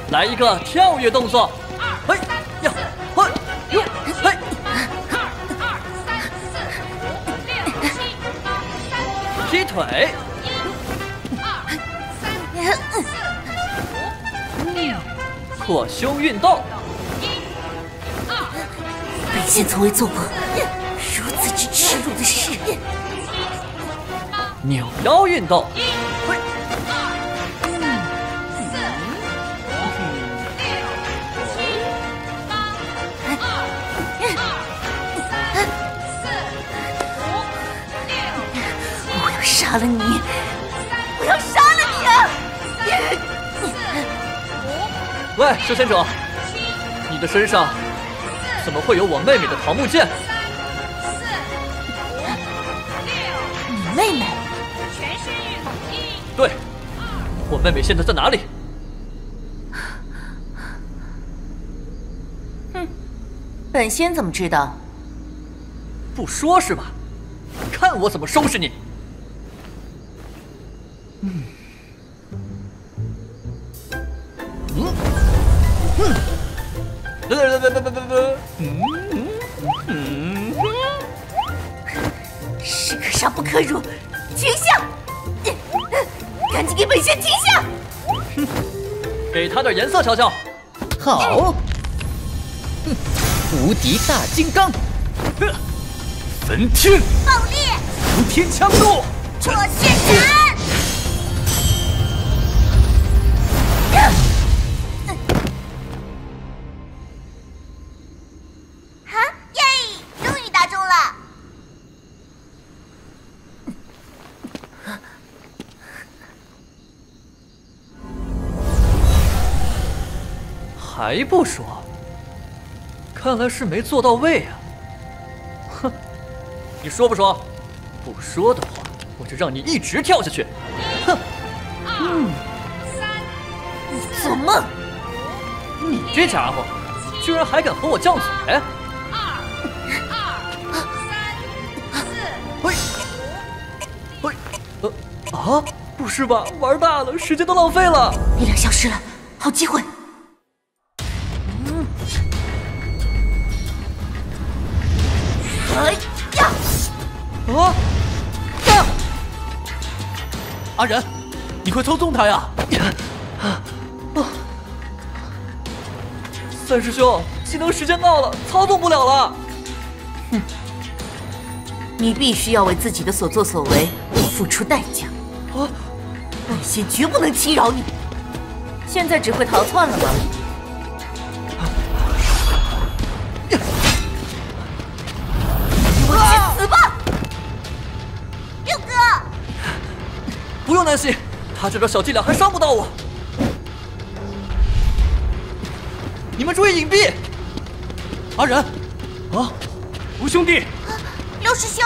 Speaker 3: 来一个跳跃动作。二嘿呀，嘿哟嘿。
Speaker 16: 二二三四五六七八三。
Speaker 3: 劈腿。
Speaker 16: 一、二、三、四、五、六。
Speaker 3: 扩胸运动，
Speaker 16: 一、二。
Speaker 8: 本仙从未做过如此之耻辱的事。
Speaker 3: 扭腰运动，
Speaker 16: 一、二、三、四、五、六、七、八、二、二、三、四、五、六。
Speaker 8: 我要杀了你！我要杀了你啊！
Speaker 3: 喂，修仙者，你的身上怎么会有我妹妹的桃木剑？
Speaker 8: 你妹妹？
Speaker 3: 对，我妹妹现在在哪里？
Speaker 5: 哼，本仙怎么知道？
Speaker 3: 不说是吧？看我怎么收拾你！嗯。别别别别别别别！嗯。
Speaker 8: 嗯。嗯，士可杀不可辱，
Speaker 3: 点颜色瞧瞧。
Speaker 12: 好，哼，无敌大金刚，
Speaker 6: 焚天，
Speaker 15: 爆裂，
Speaker 6: 无天枪怒，
Speaker 15: 破血斩。
Speaker 3: 还不说，看来是没做到位啊！哼，你说不说？不说的话，我就让你一直跳下去！哼！
Speaker 16: 嗯，三，
Speaker 8: 你做梦！
Speaker 3: 你这家伙，居然还敢和我犟嘴！
Speaker 16: 二，二，三，四，
Speaker 3: 喂，喂，呃，啊，不是吧？玩大了，时间都浪费了。
Speaker 8: 力量消失了，好机会！
Speaker 6: 阿仁，你快操纵他呀！
Speaker 3: 啊！三师兄，技能时间到了，操纵不了了。
Speaker 5: 哼！你必须要为自己的所作所为付出代价。
Speaker 3: 啊！
Speaker 5: 本仙绝不能轻饶你。现在只会逃窜了吗？
Speaker 3: 这点小伎俩还伤不到我。你们注意隐蔽！阿然，
Speaker 7: 啊，吴兄弟，
Speaker 15: 六师兄，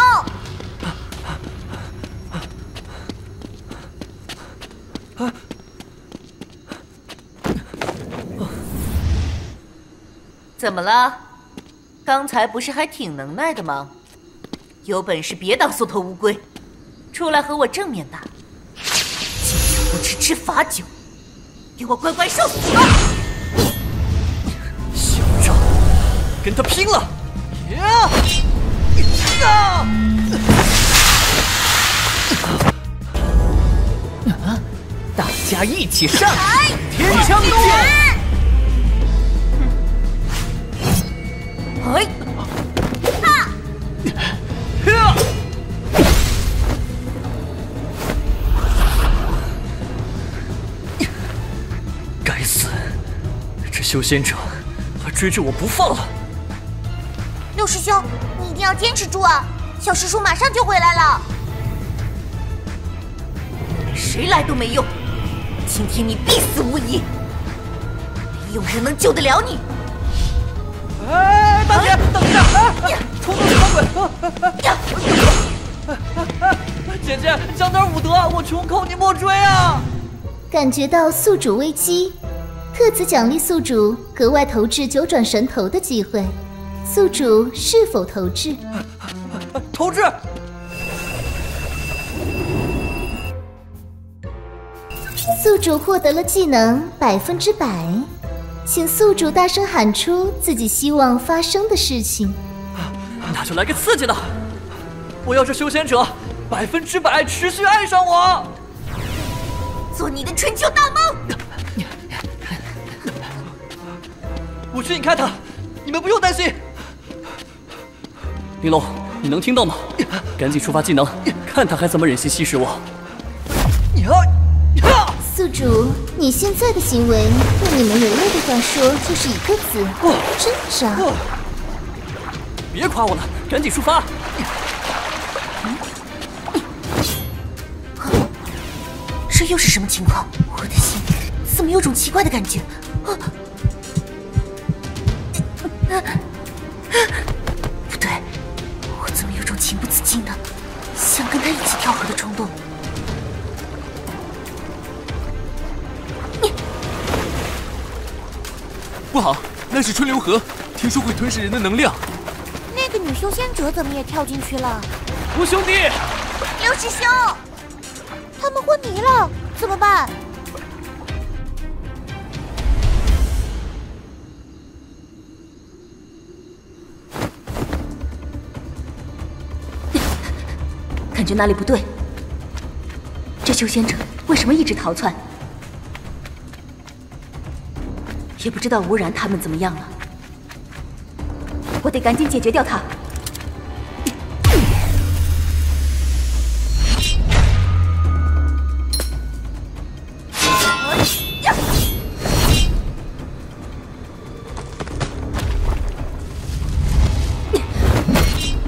Speaker 8: 怎么了？刚才不是还挺能耐的吗？有本事别当缩头乌龟，出来和我正面打！今天不吃吃罚酒，给我乖乖受死吧！
Speaker 3: 小赵，跟他拼了！呀！啊！
Speaker 12: 啊！大家一起上！
Speaker 3: 天枪动！
Speaker 8: 哎！
Speaker 3: 修仙者还追着我不放了！
Speaker 15: 六师兄，你一定要坚持住啊！小师叔马上就回来了。
Speaker 8: 谁来都没用，今天你必死无疑！没有人能救得了你！
Speaker 3: 哎，大姐，等一下！哎，冲动什么鬼？姐姐，讲点武德，我穷寇你莫追啊！
Speaker 9: 感觉到宿主危机，特此奖励宿主格外投掷九转神头的机会。宿主是否投掷？
Speaker 3: 投掷。
Speaker 9: 宿主获得了技能百分之百，请宿主大声喊出自己希望发生的事情。
Speaker 3: 那就来个刺激的！我要这修仙者百分之百持续爱上我，
Speaker 8: 做你的春秋大梦。
Speaker 3: 我去引开他，你们不用担心。玲珑，你能听到吗？赶紧触发技能，看他还怎么忍心吸食我。
Speaker 9: 宿主，你现在的行为，用你们人类的话说，就是一个字：挣扎。
Speaker 3: 别夸我了，赶紧出发！
Speaker 8: 这又是什么情况？我的心怎么有种奇怪的感觉？啊！不对，我怎么有种情不自禁的想跟他一起跳河的冲动？
Speaker 6: 不好，那是春流河，听说会吞噬人的能量。
Speaker 15: 那个女修仙者怎么也跳进去了？
Speaker 7: 吴兄弟，
Speaker 15: 刘师兄，他们昏迷了，怎么办？
Speaker 2: 感觉哪里不对？这修仙者为什么一直逃窜？也不知道吴然他们怎么样了，我得赶紧解决掉他。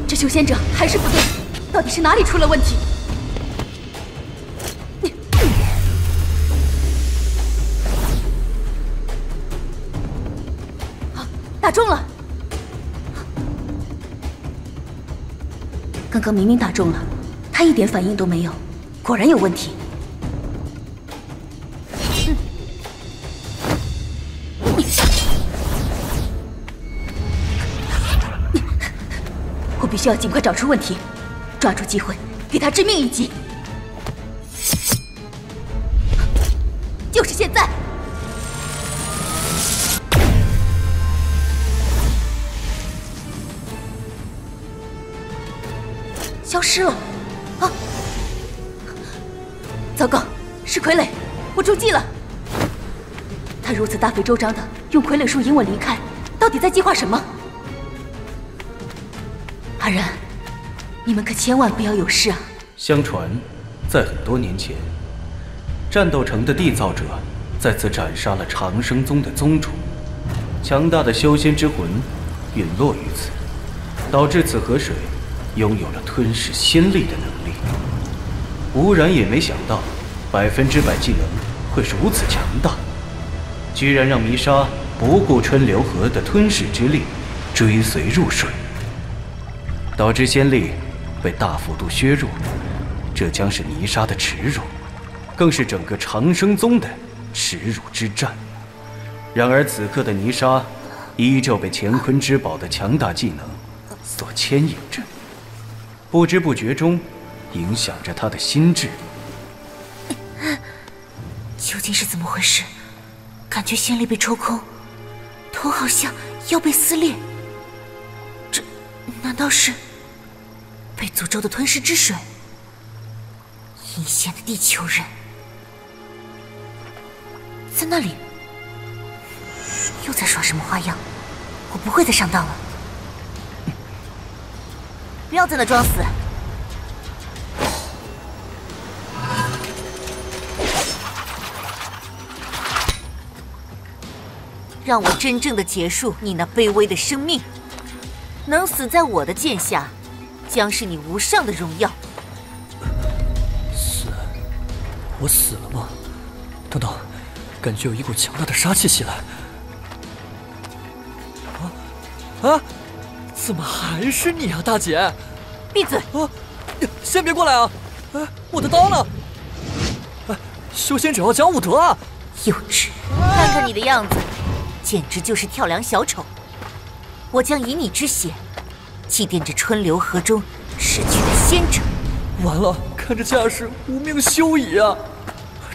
Speaker 2: 这修仙者还是不对，到底是哪里出了问题？打中了！刚刚明明打中了，他一点反应都没有，果然有问题。嗯我必须要尽快找出问题，抓住机会给他致命一击，就是现在！消失了！啊！糟糕，是傀儡，我中计了。他如此大费周章的用傀儡术引我离开，到底在计划什么？阿然，你们可千万不要有事啊！
Speaker 1: 相传，在很多年前，战斗城的缔造者在此斩杀了长生宗的宗主，强大的修仙之魂陨落于此，导致此河水拥有了吞噬仙力的能力。吴然也没想到，
Speaker 14: 百分之百技能会如此强大，居然让弥沙不顾春流河的吞噬之力，追随入水，导致仙力被大幅度削弱。这将是泥沙的耻辱，更是整个长生宗的耻辱之战。然而此刻的泥沙，依旧被乾坤之宝的强大技能所牵引着，不知不觉中，影响着他的心智。
Speaker 8: 究竟是怎么回事？感觉仙力被抽空，头好像要被撕裂。这难道是被诅咒的吞噬之水？阴险的地球人，在那里又在耍什么花样？我不会再上当了！不要在那装死！让我真正的结束你那卑微的生命！能死在我的剑下，将是你无上的荣耀。
Speaker 3: 死我死了吗？等等，感觉有一股强大的杀气袭来。啊啊！怎么还是你啊，大姐？
Speaker 8: 闭嘴！
Speaker 3: 啊！先别过来啊！哎，我的刀呢？哎，修仙者要讲武德啊！
Speaker 8: 幼稚！看看你的样子，简直就是跳梁小丑。我将以你之血，祭奠着春流河中逝去的先者。
Speaker 3: 完了！看这架势，无命休矣啊！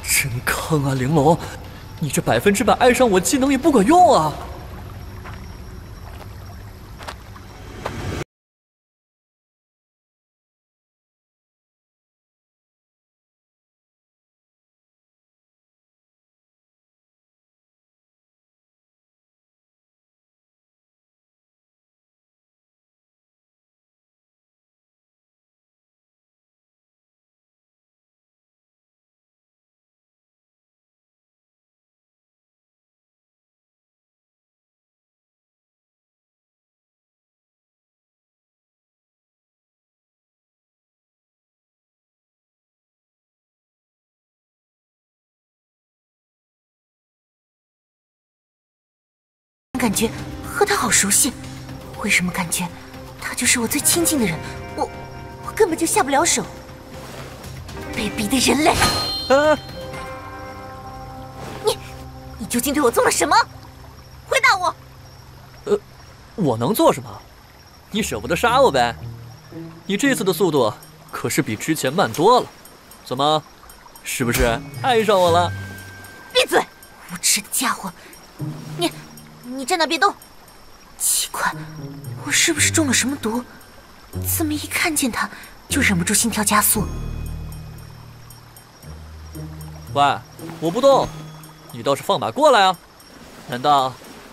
Speaker 3: 真坑啊，玲珑，你这百分之百爱上我技能也不管用啊！
Speaker 8: 感觉和他好熟悉，为什么感觉他就是我最亲近的人？我我根本就下不了手。卑鄙的人类！啊！你你究竟对我做了什么？回答我！
Speaker 3: 呃，我能做什么？你舍不得杀我呗？你这次的速度可是比之前慢多了，怎么？是不是爱上我了？
Speaker 8: 闭嘴！无耻的家伙！你。你站那别动！奇怪，我是不是中了什么毒？怎么一看见他就忍不住心跳加速？
Speaker 3: 喂，我不动，你倒是放马过来啊！难道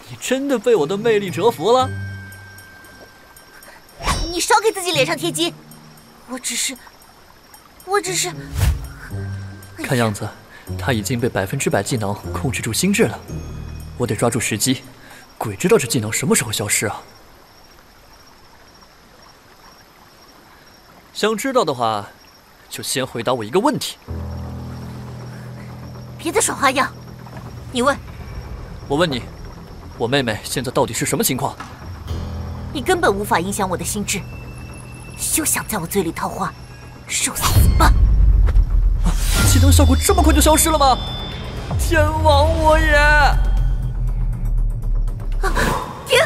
Speaker 3: 你真的被我的魅力折服了？
Speaker 8: 你少给自己脸上贴金！我只是，我只是……
Speaker 3: 看样子他已经被百分之百技能控制住心智了，我得抓住时机。鬼知道这技能什么时候消失啊！想知道的话，就先回答我一个问题。
Speaker 8: 别再耍花样！你问。
Speaker 3: 我问你，我妹妹现在到底是什么情况？
Speaker 8: 你根本无法影响我的心智，休想在我嘴里套话，受死吧！
Speaker 3: 技能效果这么快就消失了吗？天亡我也！
Speaker 8: 停！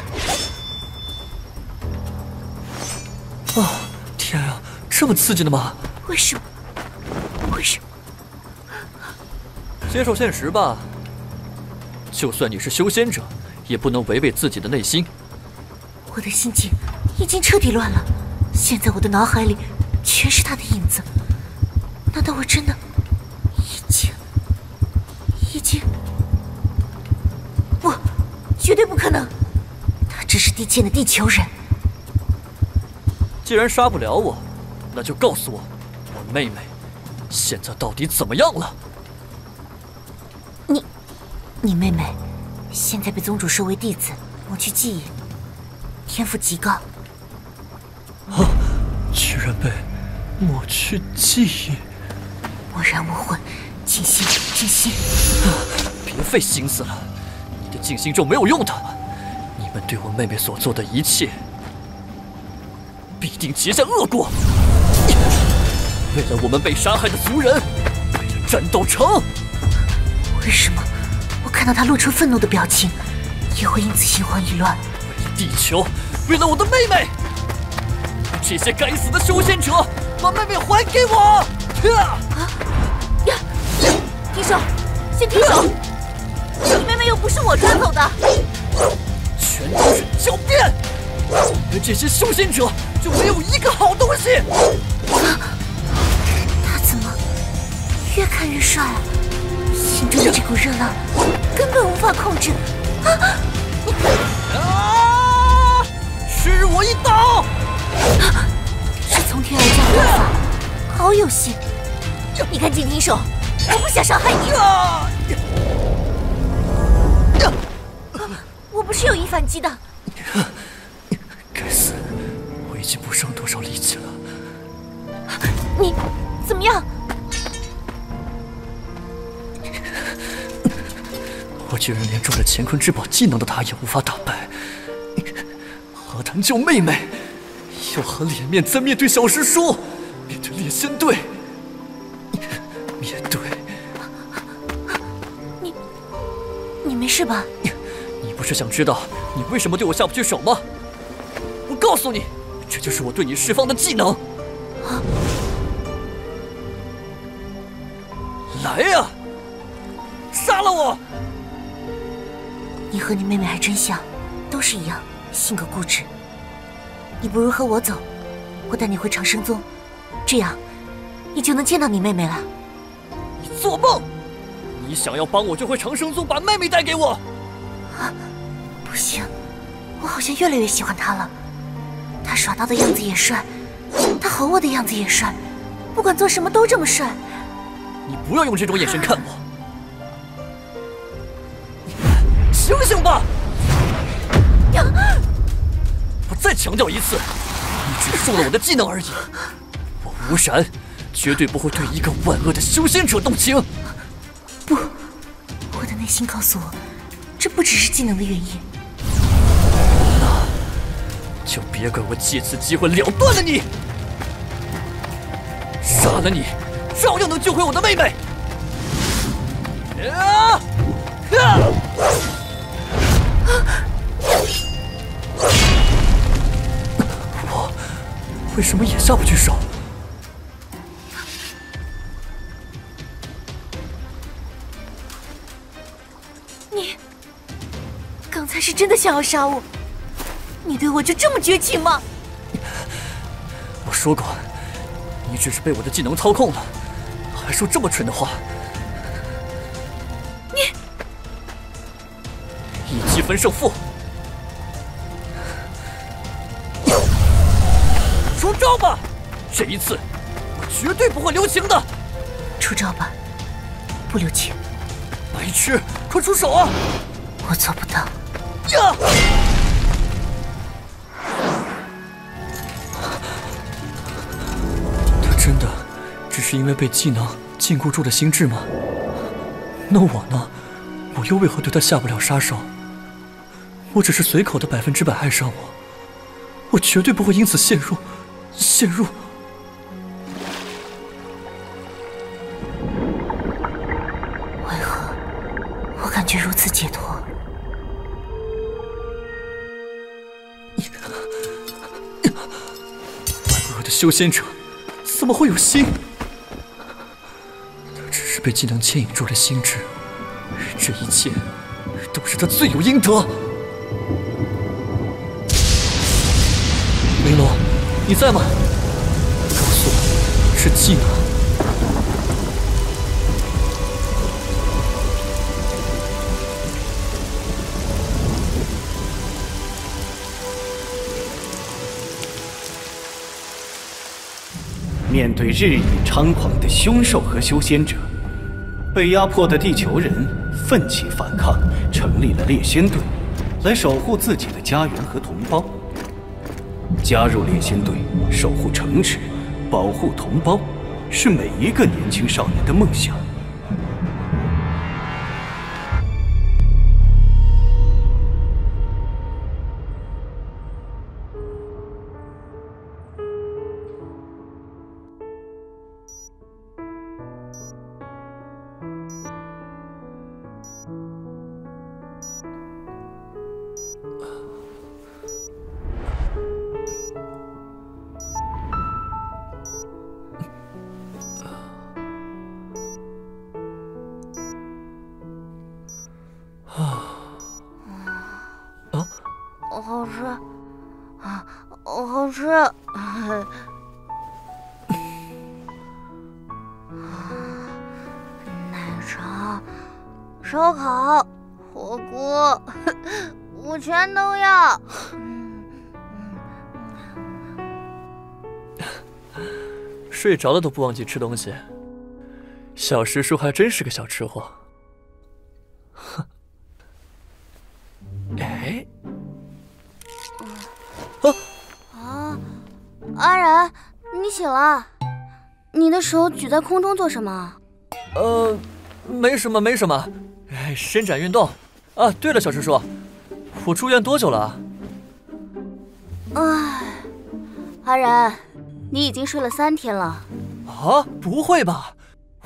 Speaker 3: 啊，天啊，这么刺激的吗？
Speaker 8: 为什么？为什么？
Speaker 3: 接受现实吧。就算你是修仙者，也不能违背自己的内心。
Speaker 8: 我的心境已经彻底乱了，现在我的脑海里全是他的影子。难道我真的已经已经？不，绝对不可能！他只是地贱的地球人。
Speaker 3: 既然杀不了我，那就告诉我，我妹妹现在到底怎么样了？
Speaker 8: 你，你妹妹现在被宗主收为弟子，抹去记忆，天赋极高。
Speaker 3: 啊！居然被抹去记忆！
Speaker 8: 蓦然无魂，静心，静心。
Speaker 3: 别费心思了，你的静心咒没有用的。你们对我妹妹所做的一切，必定结下恶果。为了我们被杀害的族人，为了战斗城，
Speaker 8: 为什么我看到他露出愤怒的表情，也会因此心慌意乱？
Speaker 3: 为了地球，为了我的妹妹，这些该死的修仙者，把妹妹还给我！啊！
Speaker 2: 呀！停手！先停手！你妹妹又不是我抓走的，
Speaker 3: 全都是狡辩！你们这些修仙者就没有一个好东西！
Speaker 8: 他怎么越看越帅了？心中的这股热浪根本无法控制！
Speaker 3: 啊！吃我一刀！
Speaker 8: 啊是从天而降的法，好有戏！
Speaker 2: 你赶紧停手！我不想伤害你。
Speaker 8: 我不是有意反击的。
Speaker 3: 该死，我已经不剩多少力气了。
Speaker 8: 你怎么样？
Speaker 3: 我居然连中了乾坤之宝技能的他也无法打败，何谈救妹妹？有何脸面再面对小师叔？面对猎仙队？面对……
Speaker 8: 你……你没事吧？
Speaker 3: 你不是想知道你为什么对我下不去手吗？我告诉你，这就是我对你释放的技能。来呀，杀了我！
Speaker 8: 你和你妹妹还真像，都是一样，性格固执。你不如和我走，我带你回长生宗，这样你就能见到你妹妹了。
Speaker 3: 你做梦！你想要帮我，就回长生宗把妹妹带给我。
Speaker 8: 啊，不行，我好像越来越喜欢他了。他耍刀的样子也帅，他吼我的样子也帅，不管做什么都这么帅。
Speaker 3: 你不要用这种眼神看我，醒醒吧！我再强调一次，你只是受了我的技能而已。我无闪，绝对不会对一个万恶的修仙者动情。
Speaker 8: 不，我的内心告诉我，这不只是技能的原因。
Speaker 3: 就别怪我借此机会了断了你，杀了你！照样能救回我的妹妹！啊！啊！我为什么也下不去手？
Speaker 8: 你刚才是真的想要杀我？你对我就这么绝情吗？
Speaker 3: 我说过。你只是被我的技能操控了，还说这么蠢的话！
Speaker 8: 你
Speaker 3: 一击分胜负，出招吧！这一次我绝对不会留情的。
Speaker 8: 出招吧，不留情！
Speaker 3: 白痴，快出手啊！
Speaker 8: 我做不到。
Speaker 3: 呀！真的只是因为被技能禁锢住了心智吗？那我呢？我又为何对他下不了杀手？我只是随口的百分之百爱上我，我绝对不会因此陷入陷入。
Speaker 8: 为何我感觉如此解脱？
Speaker 3: 万恶的修仙者！怎么会有心？他只是被技能牵引住了心智，这一切都是他罪有应得。玲珑，你在吗？告诉我，是技能。
Speaker 1: 面对日益猖狂的凶兽和修仙者，被压迫的地球人奋起反抗，成立了猎仙队，来守护自己的家园和同胞。加入猎仙队，守护城池，保护同胞，是每一个年轻少年的梦想。
Speaker 3: 着了都不忘记吃东西，小师叔还真是个小吃货。哼，哎，
Speaker 15: 啊，阿然，你醒了？你的手举在空中做什么？
Speaker 3: 呃，没什么，没什么，哎，伸展运动。啊，对了，小师叔，我住院多久了？
Speaker 2: 唉，阿然，你已经睡了三天了。
Speaker 3: 啊，不会吧？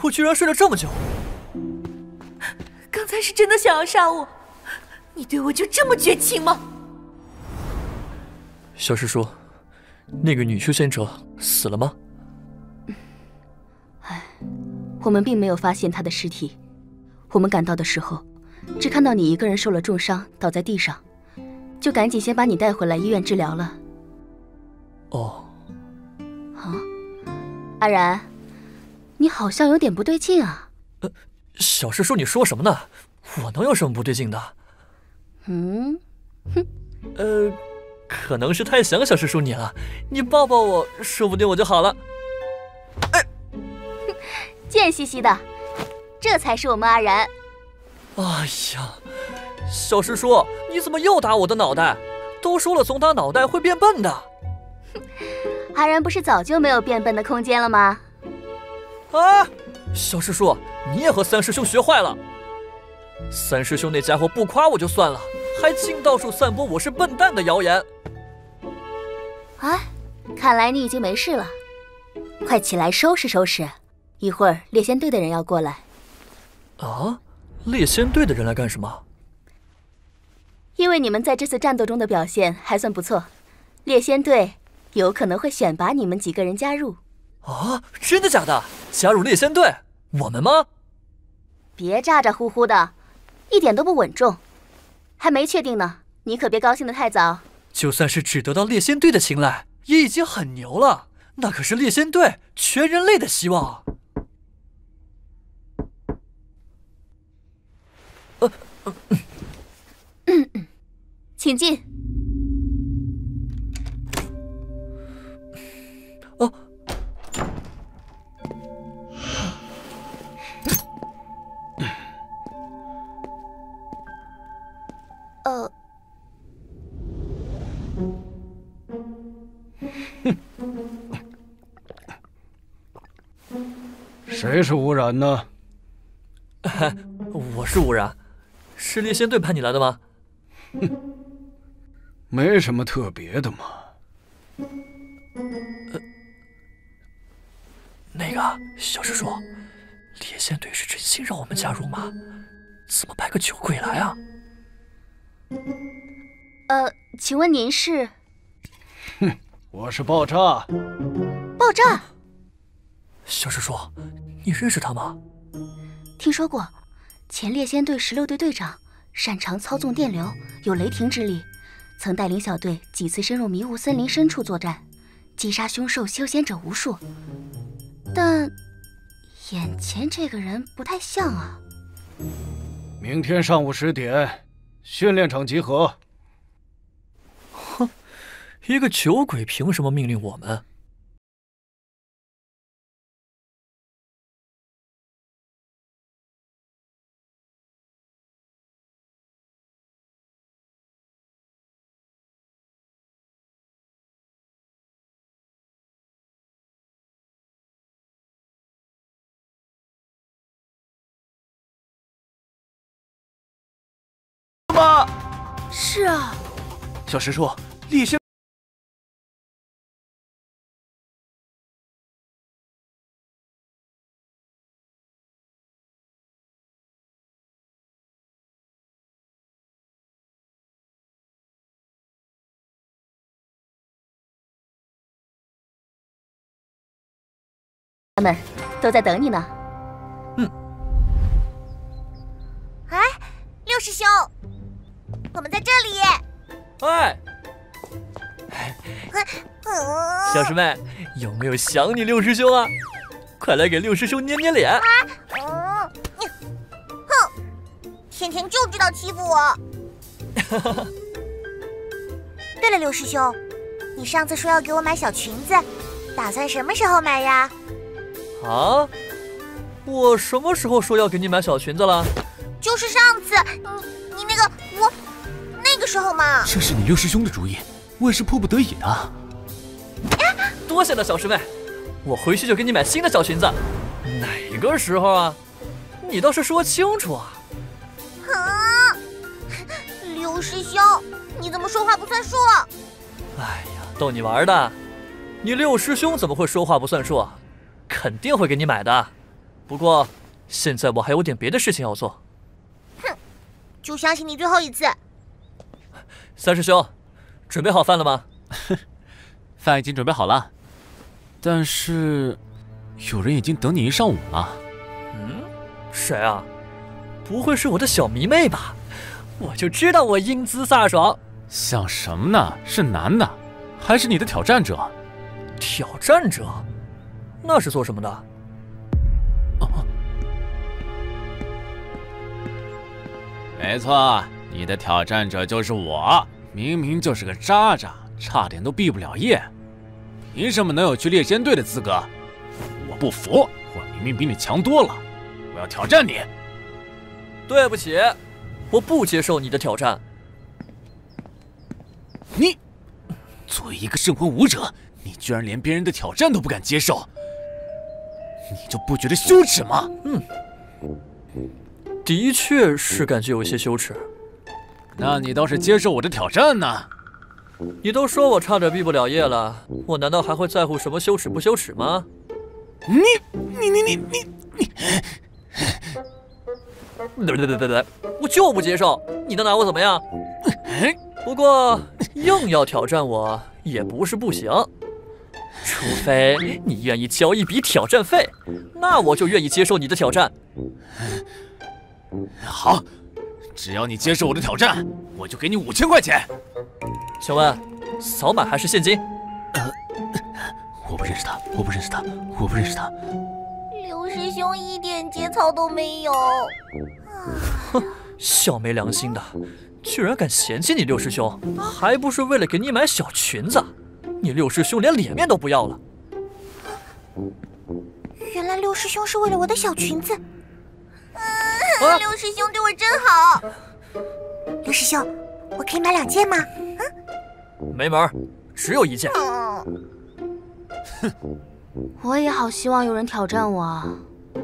Speaker 3: 我居然睡了这么久。
Speaker 8: 刚才是真的想要杀我？你对我就这么绝情吗？
Speaker 3: 小师叔，那个女修仙者死了吗？
Speaker 2: 唉，我们并没有发现她的尸体。我们赶到的时候，只看到你一个人受了重伤，倒在地上，就赶紧先把你带回来医院治疗了。
Speaker 3: 哦，
Speaker 2: 啊，阿然，你好像有点不对劲啊。
Speaker 3: 呃小师叔，你说什么呢？我能有什么不对劲的？
Speaker 2: 嗯，哼，
Speaker 3: 呃，可能是太想小师叔你了，你抱抱我，说不定我就好了。
Speaker 2: 贱兮兮的，这才是我们阿然。
Speaker 3: 哎呀，小师叔，你怎么又打我的脑袋？都说了总打脑袋会变笨的。
Speaker 2: 阿然不是早就没有变笨的空间了吗？
Speaker 3: 啊，小师叔，你也和三师兄学坏了。三师兄那家伙不夸我就算了，还净到处散播我是笨蛋的谣言。
Speaker 2: 哎，看来你已经没事了，快起来收拾收拾，一会儿猎仙队的人要过来。
Speaker 3: 啊，猎仙队的人来干什么？
Speaker 2: 因为你们在这次战斗中的表现还算不错，猎仙队有可能会选拔你们几个人加入。
Speaker 3: 啊，真的假的？加入猎仙队？我们吗？
Speaker 2: 别咋咋呼呼的，一点都不稳重，还没确定呢。你可别高兴的太早。
Speaker 3: 就算是只得到猎仙队的青睐，也已经很牛了。那可是猎仙队全人类的希望。呃，
Speaker 2: 请进。
Speaker 14: 谁是吴然呢？
Speaker 3: 我是吴然，是猎仙队派你来的吗？
Speaker 14: 没什么特别的嘛。
Speaker 3: 呃，那个小师叔，猎仙队是真心让我们加入吗？怎么派个酒鬼来啊？
Speaker 2: 呃，请问您是？
Speaker 14: 哼，我是爆炸。
Speaker 2: 爆炸。
Speaker 3: 小师叔，你认识他吗？
Speaker 2: 听说过，前猎仙队十六队队长，擅长操纵电流，有雷霆之力，曾带领小队几次深入迷雾森林深处作战，击杀凶兽修仙者无数。但眼前这个人不太像啊。
Speaker 14: 明天上午十点，训练场集合。
Speaker 3: 哼，一个酒鬼凭什么命令我们？
Speaker 1: 吗？
Speaker 2: 是啊，
Speaker 1: 小师叔，猎仙。
Speaker 2: 他们都在等你呢。
Speaker 15: 嗯哎，六师兄，我们在这里。
Speaker 3: 哎，小师妹，有没有想你六师兄啊？快来给六师兄捏捏脸！
Speaker 15: 啊嗯，你，哼，天天就知道欺负我。对了，六师兄，你上次说要给我买小裙子，打算什么时候买呀？
Speaker 3: 啊？我什么时候说要给你买小裙子了？
Speaker 15: 就是上次你你那个我那个时候嘛。
Speaker 6: 这是你六师兄的主意，我也是迫不得已的。
Speaker 3: 多谢了，小师妹，我回去就给你买新的小裙子。哪个时候啊？你倒是说清楚啊！
Speaker 15: 啊，六师兄，你怎么说话不算数？
Speaker 3: 哎呀，逗你玩的。你六师兄怎么会说话不算数啊？肯定会给你买的。不过现在我还有点别的事情要做。
Speaker 15: 哼，就相信你最后一次。
Speaker 3: 三师兄，准备好饭了吗？
Speaker 6: 饭已经准备好了，但是有人已经等你一上午了。
Speaker 3: 嗯，谁啊？不会是我的小迷妹吧？我就知道我英姿飒爽。
Speaker 6: 想什么呢？是男的，还是你的挑战者？
Speaker 3: 挑战者？那是做什么的？
Speaker 6: 没错，你的挑战者就是我。明明就是个渣渣，差点都毕不了业，凭什么能有去猎仙队的资格？我不服！我明明比你强多了，我要挑战你。
Speaker 3: 对不起，我不接受你的挑战。
Speaker 6: 你作为一个圣魂武者，你居然连别人的挑战都不敢接受，你就不觉得羞耻吗？
Speaker 3: 嗯，的确是感觉有些羞耻。
Speaker 6: 那你倒是接受我的挑战呢？
Speaker 3: 你都说我差点毕不了业了，我难道还会在乎什么羞耻不羞耻吗？
Speaker 6: 你你你你你你！
Speaker 3: 对对对对对，我就不接受！你能拿我怎么样？不过硬要挑战我也不是不行，除非你愿意交一笔挑战费，那我就愿意接受你的挑战。
Speaker 6: 好。只要你接受我的挑战，我就给你五千块钱。
Speaker 3: 请问，扫码还是现金？
Speaker 6: 呃，我不认识他，我不认识他，我不认识他。
Speaker 15: 刘师兄一点节操都没有。
Speaker 3: 哼，小没良心的，居然敢嫌弃你六师兄，还不是为了给你买小裙子？你六师兄连脸面都不要了。
Speaker 15: 原来六师兄是为了我的小裙子。六师兄对我真好。刘师兄，我可以买两件吗？
Speaker 3: 嗯，没门，只有一件。
Speaker 2: 哼，我也好希望有人挑战我，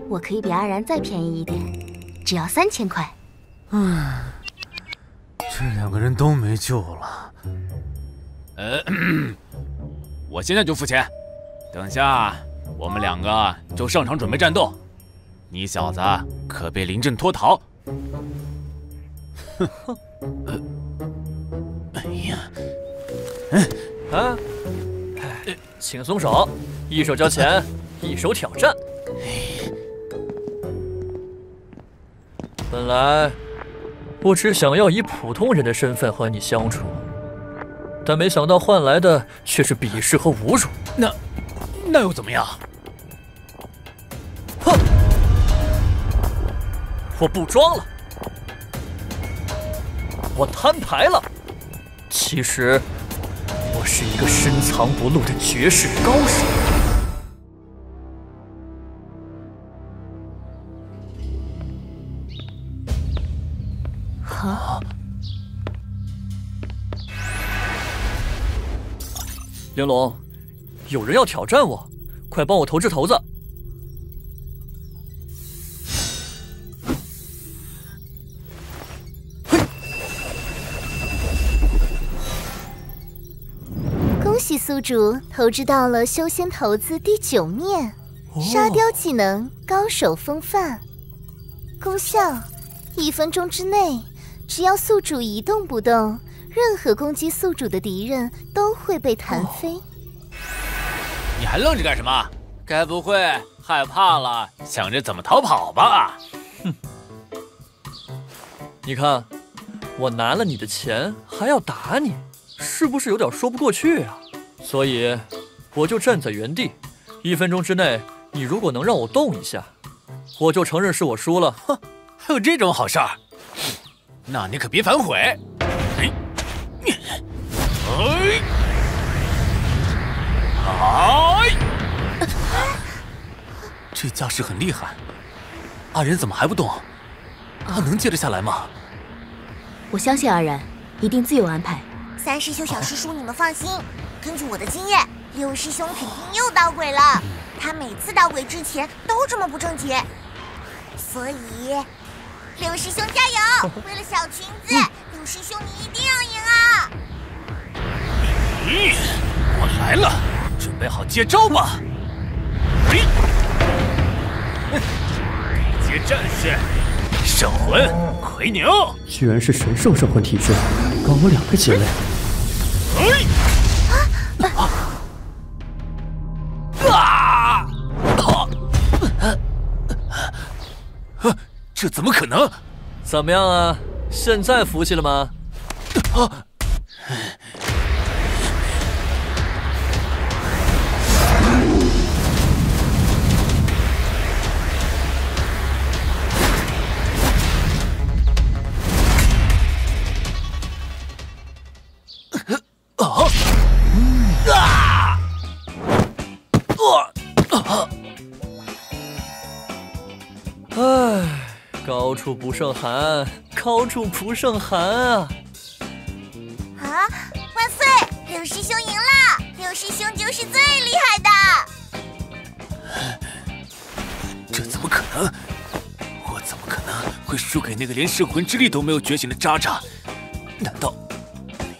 Speaker 2: 我可以比安然再便宜一点，只要三千块。
Speaker 6: 唉，这两个人都没救了。呃，我现在就付钱，等下我们两个就上场准备战斗。你小子可别临阵脱逃！哼哼，哎呀，
Speaker 3: 嗯啊，请松手，一手交钱，一手挑战。本来我只想要以普通人的身份和你相处，但没想到换来的却是鄙视和侮辱。
Speaker 6: 那那又怎么样？
Speaker 3: 我不装了，我摊牌了。其实，我是一个深藏不露的绝世高手。
Speaker 2: 啊！
Speaker 3: 玲珑，有人要挑战我，快帮我投掷骰子。
Speaker 9: 宿主投掷到了修仙骰子第九面，沙雕技能高手风范，功效：一分钟之内，只要宿主一动不动，任何攻击宿主的敌人都会被弹飞。
Speaker 6: 你还愣着干什么？该不会害怕了，想着怎么逃跑吧？
Speaker 3: 哼！你看，我拿了你的钱还要打你。是不是有点说不过去啊？所以我就站在原地，一分钟之内，你如果能让我动一下，我就承认是我输了。
Speaker 6: 哼，还有这种好事儿？那你可别反悔！哎，哎，哎！这架势很厉害，阿仁怎么还不动？他能接得下来吗？
Speaker 2: 我相信阿然一定自有安排。
Speaker 17: 三师兄、小师叔，你们放心，根据我的经验，六师兄肯定又捣鬼了。他每次捣鬼之前都这么不正经，所以六师兄加油！为了小裙子，六师兄你一定要赢啊！
Speaker 6: 嗯，我来了，准备好接招吧！嘿，接战士，圣魂奎牛，
Speaker 18: 居然是神兽圣魂体质，高我两个阶位。
Speaker 6: 哎！这怎么可能？
Speaker 3: 怎么样啊？现在服气了吗？啊！高处不胜寒，高处不胜寒啊！
Speaker 17: 啊！万岁，六师兄赢了！六师兄就是最厉害的！
Speaker 6: 这怎么可能？我怎么可能会输给那个连圣魂之力都没有觉醒的渣渣？难道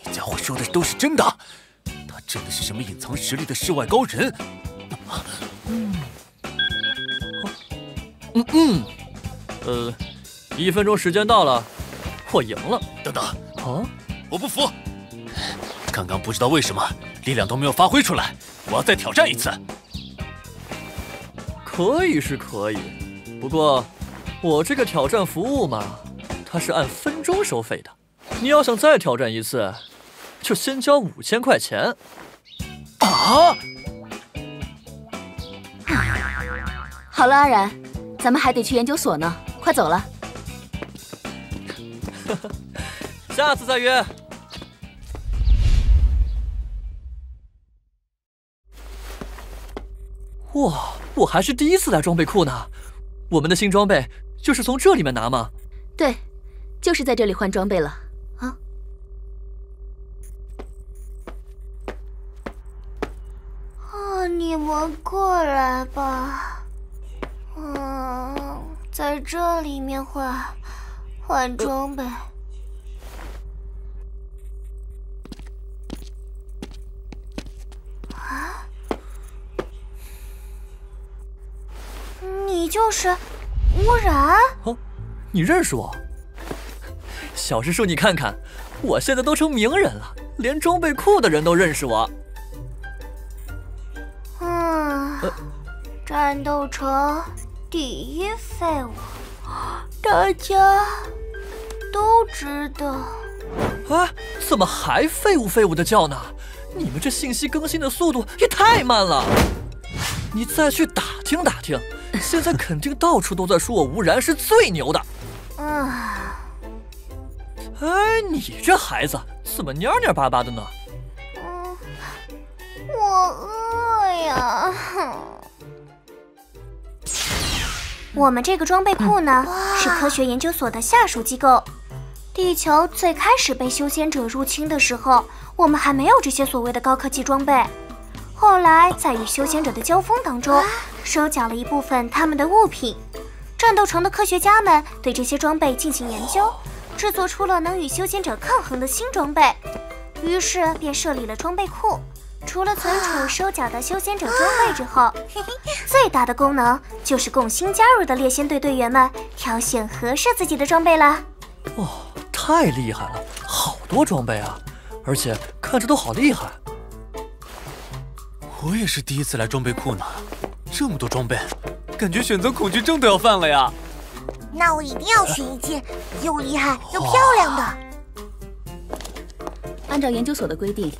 Speaker 6: 那家伙说的都是真的？他真的是什么隐藏实力的世外高人？
Speaker 3: 嗯，嗯嗯。呃，一分钟时间到了，我赢了。
Speaker 6: 等等，
Speaker 3: 啊，
Speaker 6: 我不服！刚刚不知道为什么力量都没有发挥出来，我要再挑战一次。
Speaker 3: 可以是可以，不过我这个挑战服务嘛，它是按分钟收费的。你要想再挑战一次，就先交五千块钱。
Speaker 6: 啊！
Speaker 2: 好了，阿然，咱们还得去研究所呢。快走了，
Speaker 3: 下次再约。哇，我还是第一次来装备库呢。我们的新装备就是从这里面拿吗？
Speaker 2: 对，就是在这里换装备了啊。
Speaker 17: 啊，你们过来吧。嗯。在这里面换换装备。啊！你就是污染？
Speaker 3: 哦，你认识我？小师叔，你看看，我现在都成名人了，连装备库的人都认识我。
Speaker 17: 嗯，战斗城。第一废物，大家都知道。
Speaker 3: 啊，怎么还废物废物的叫呢？你们这信息更新的速度也太慢了。你再去打听打听，现在肯定到处都在说我吴然是最牛的。
Speaker 17: 啊！
Speaker 3: 哎，你这孩子怎么蔫蔫巴巴的呢？
Speaker 17: 嗯，我饿呀。我们这个装备库呢，是科学研究所的下属机构。地球最开始被修仙者入侵的时候，我们还没有这些所谓的高科技装备。后来在与修仙者的交锋当中，收缴了一部分他们的物品。战斗城的科学家们对这些装备进行研究，制作出了能与修仙者抗衡的新装备，于是便设立了装备库。除了存储收缴的修仙者装备之后，最大的功能就是供新加入的猎仙队队员们挑选合适自己的装备了。
Speaker 3: 哇，太厉害了，好多装备啊，而且看着都好厉害。
Speaker 6: 我也是第一次来装备库呢，这么多装备，感觉选择恐惧症都要犯了呀。
Speaker 17: 那我一定要选一件又厉害又漂亮的。
Speaker 2: 按照研究所的规定，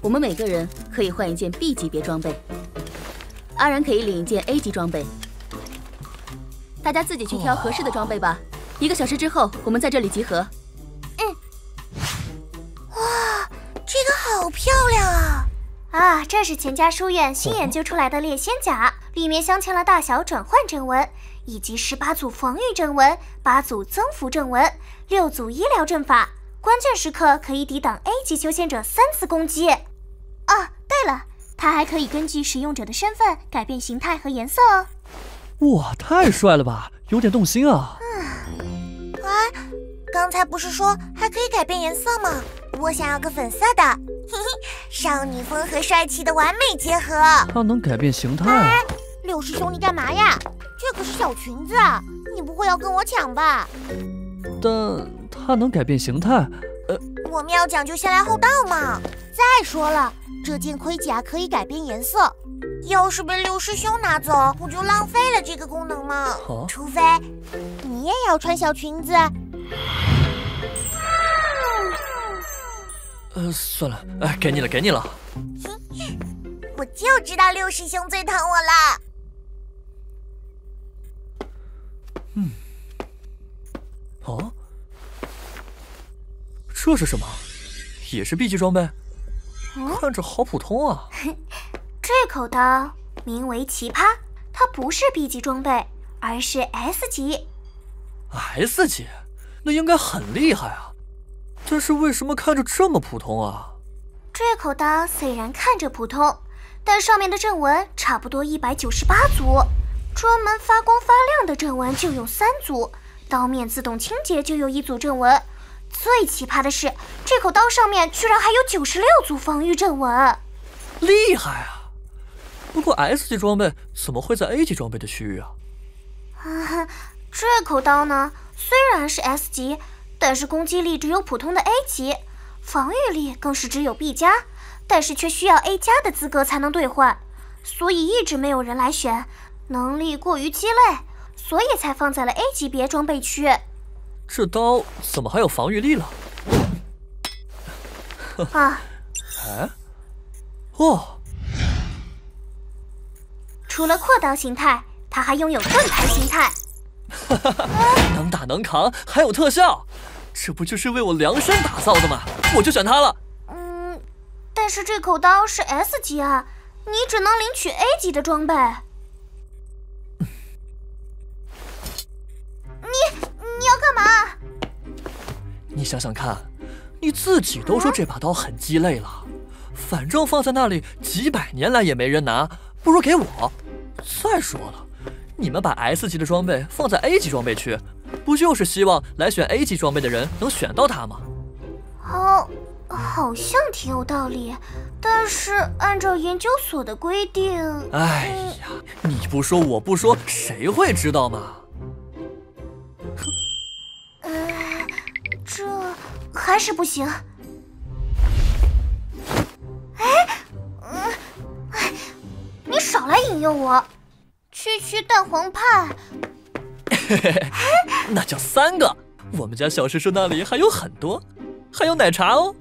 Speaker 2: 我们每个人可以换一件 B 级别装备。阿然可以领一件 A 级装备。大家自己去挑合适的装备吧。一个小时之后，我们在这里集合。
Speaker 15: 嗯哇，这个好漂亮啊！
Speaker 17: 啊，这是钱家书院新研究出来的猎仙甲，里面镶嵌了大小转换阵纹，以及十八组防御阵纹、八组增幅阵纹、六组医疗阵法，关键时刻可以抵挡 A 级修仙者三次攻击。啊，对了，它还可以根据使用者的身份改变形态和颜色哦。
Speaker 3: 哇，太帅了吧，有点动心啊！
Speaker 15: 嗯哎，刚才不是说还可以改变颜色吗？我想要个粉色的，嘿嘿，少女风和帅气的完美结合。
Speaker 3: 它能改变形态
Speaker 15: 哎，六师兄，你干嘛呀？这可是小裙子啊，你不会要跟我抢吧？
Speaker 3: 但它能改变形态，呃，
Speaker 15: 我们要讲究先来后到嘛。再说了，这件盔甲可以改变颜色，要是被六师兄拿走，不就浪费了这个功能吗？
Speaker 3: 哦
Speaker 15: 除非你也要穿小裙子。
Speaker 3: 呃，算了，哎，给你了，给你了。
Speaker 15: 我就知道六师兄最疼我了。
Speaker 3: 嗯哦，这是什么？也是 B 级装备？看着好普通啊。
Speaker 17: 这口刀名为奇葩，它不是 B 级装备，而是 S 级。
Speaker 3: S 级，那应该很厉害啊。但是为什么看着这么普通啊？
Speaker 17: 这口刀虽然看着普通，但上面的正纹差不多一百九十八组，专门发光发亮的正纹就有三组，刀面自动清洁就有一组正纹。最奇葩的是，这口刀上面居然还有九十六组防御阵纹。
Speaker 3: 厉害啊！不过 S 级装备怎么会在 A 级装备的区域啊？
Speaker 17: 啊，这口刀呢，虽然是 S 级，但是攻击力只有普通的 A 级，防御力更是只有 B 加，但是却需要 A 加的资格才能兑换，所以一直没有人来选，能力过于鸡肋，所以才放在了 A 级别装备区。
Speaker 3: 这刀怎么还有防御力了？
Speaker 17: 啊，
Speaker 3: 哎，哦，
Speaker 17: 除了阔刀形态，它还拥有盾牌形态。
Speaker 3: 哈 哈能打能扛，还有特效，这不就是为我量身打造的吗？我就选它了。
Speaker 17: 嗯，但是这口刀是 S 级啊，你只能领取 A 级的装备。要干嘛？
Speaker 3: 你想想看，你自己都说这把刀很鸡肋了，反正放在那里几百年来也没人拿，不如给我。再说了，你们把 S 级的装备放在 A 级装备区，不就是希望来选 A 级装备的人能选到它吗？
Speaker 17: 好，好像挺有道理，但是按照研究所的规定，
Speaker 3: 哎呀，你不说我不说，谁会知道嘛？
Speaker 17: 呃，这还是不行。哎，嗯，哎，你少来引诱我。区区蛋黄派，
Speaker 3: 那叫三个。我们家小师叔那里还有很多，还有奶茶哦。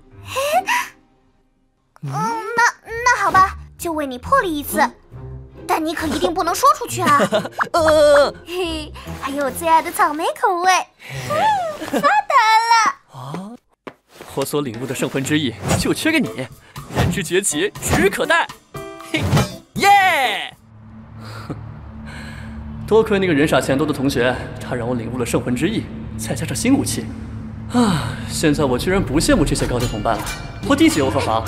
Speaker 17: 嗯，那那好吧，就为你破例一次，但你可一定不能说出去啊。
Speaker 3: 呃，
Speaker 17: 嘿，还有我最爱的草莓口味，发达了。
Speaker 3: 啊，我所领悟的圣魂之翼就缺个你，人之崛起指可待。嘿，耶！多亏那个人傻钱多的同学，他让我领悟了圣魂之翼，再加上新武器，啊，现在我居然不羡慕这些高阶同伴了。我第几又何妨？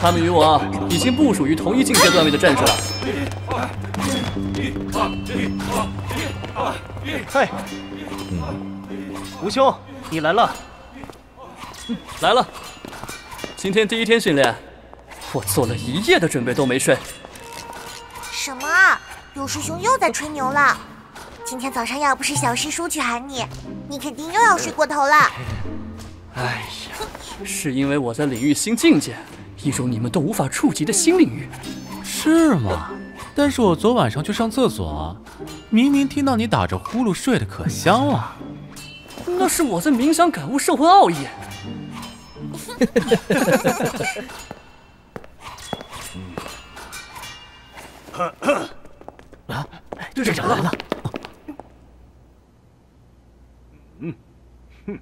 Speaker 3: 他们与我已经不属于同一境界段位的战士了。
Speaker 1: 嘿，吴兄，你来了。
Speaker 3: 来了，今天第一天训练，我做了一夜的准备都没睡。
Speaker 15: 什么啊？六师兄又在吹牛了。今天早上要不是小师叔去喊你，你肯定又要睡过头了。
Speaker 3: 哎呀，是因为我在领域新境界，一种你们都无法触及的新领域。
Speaker 6: 是吗？但是我昨晚上去上厕所，明明听到你打着呼噜睡得可香了。
Speaker 3: 那是我在冥想感悟圣魂奥义。
Speaker 13: 啊，队长来了！
Speaker 1: 嗯，哼，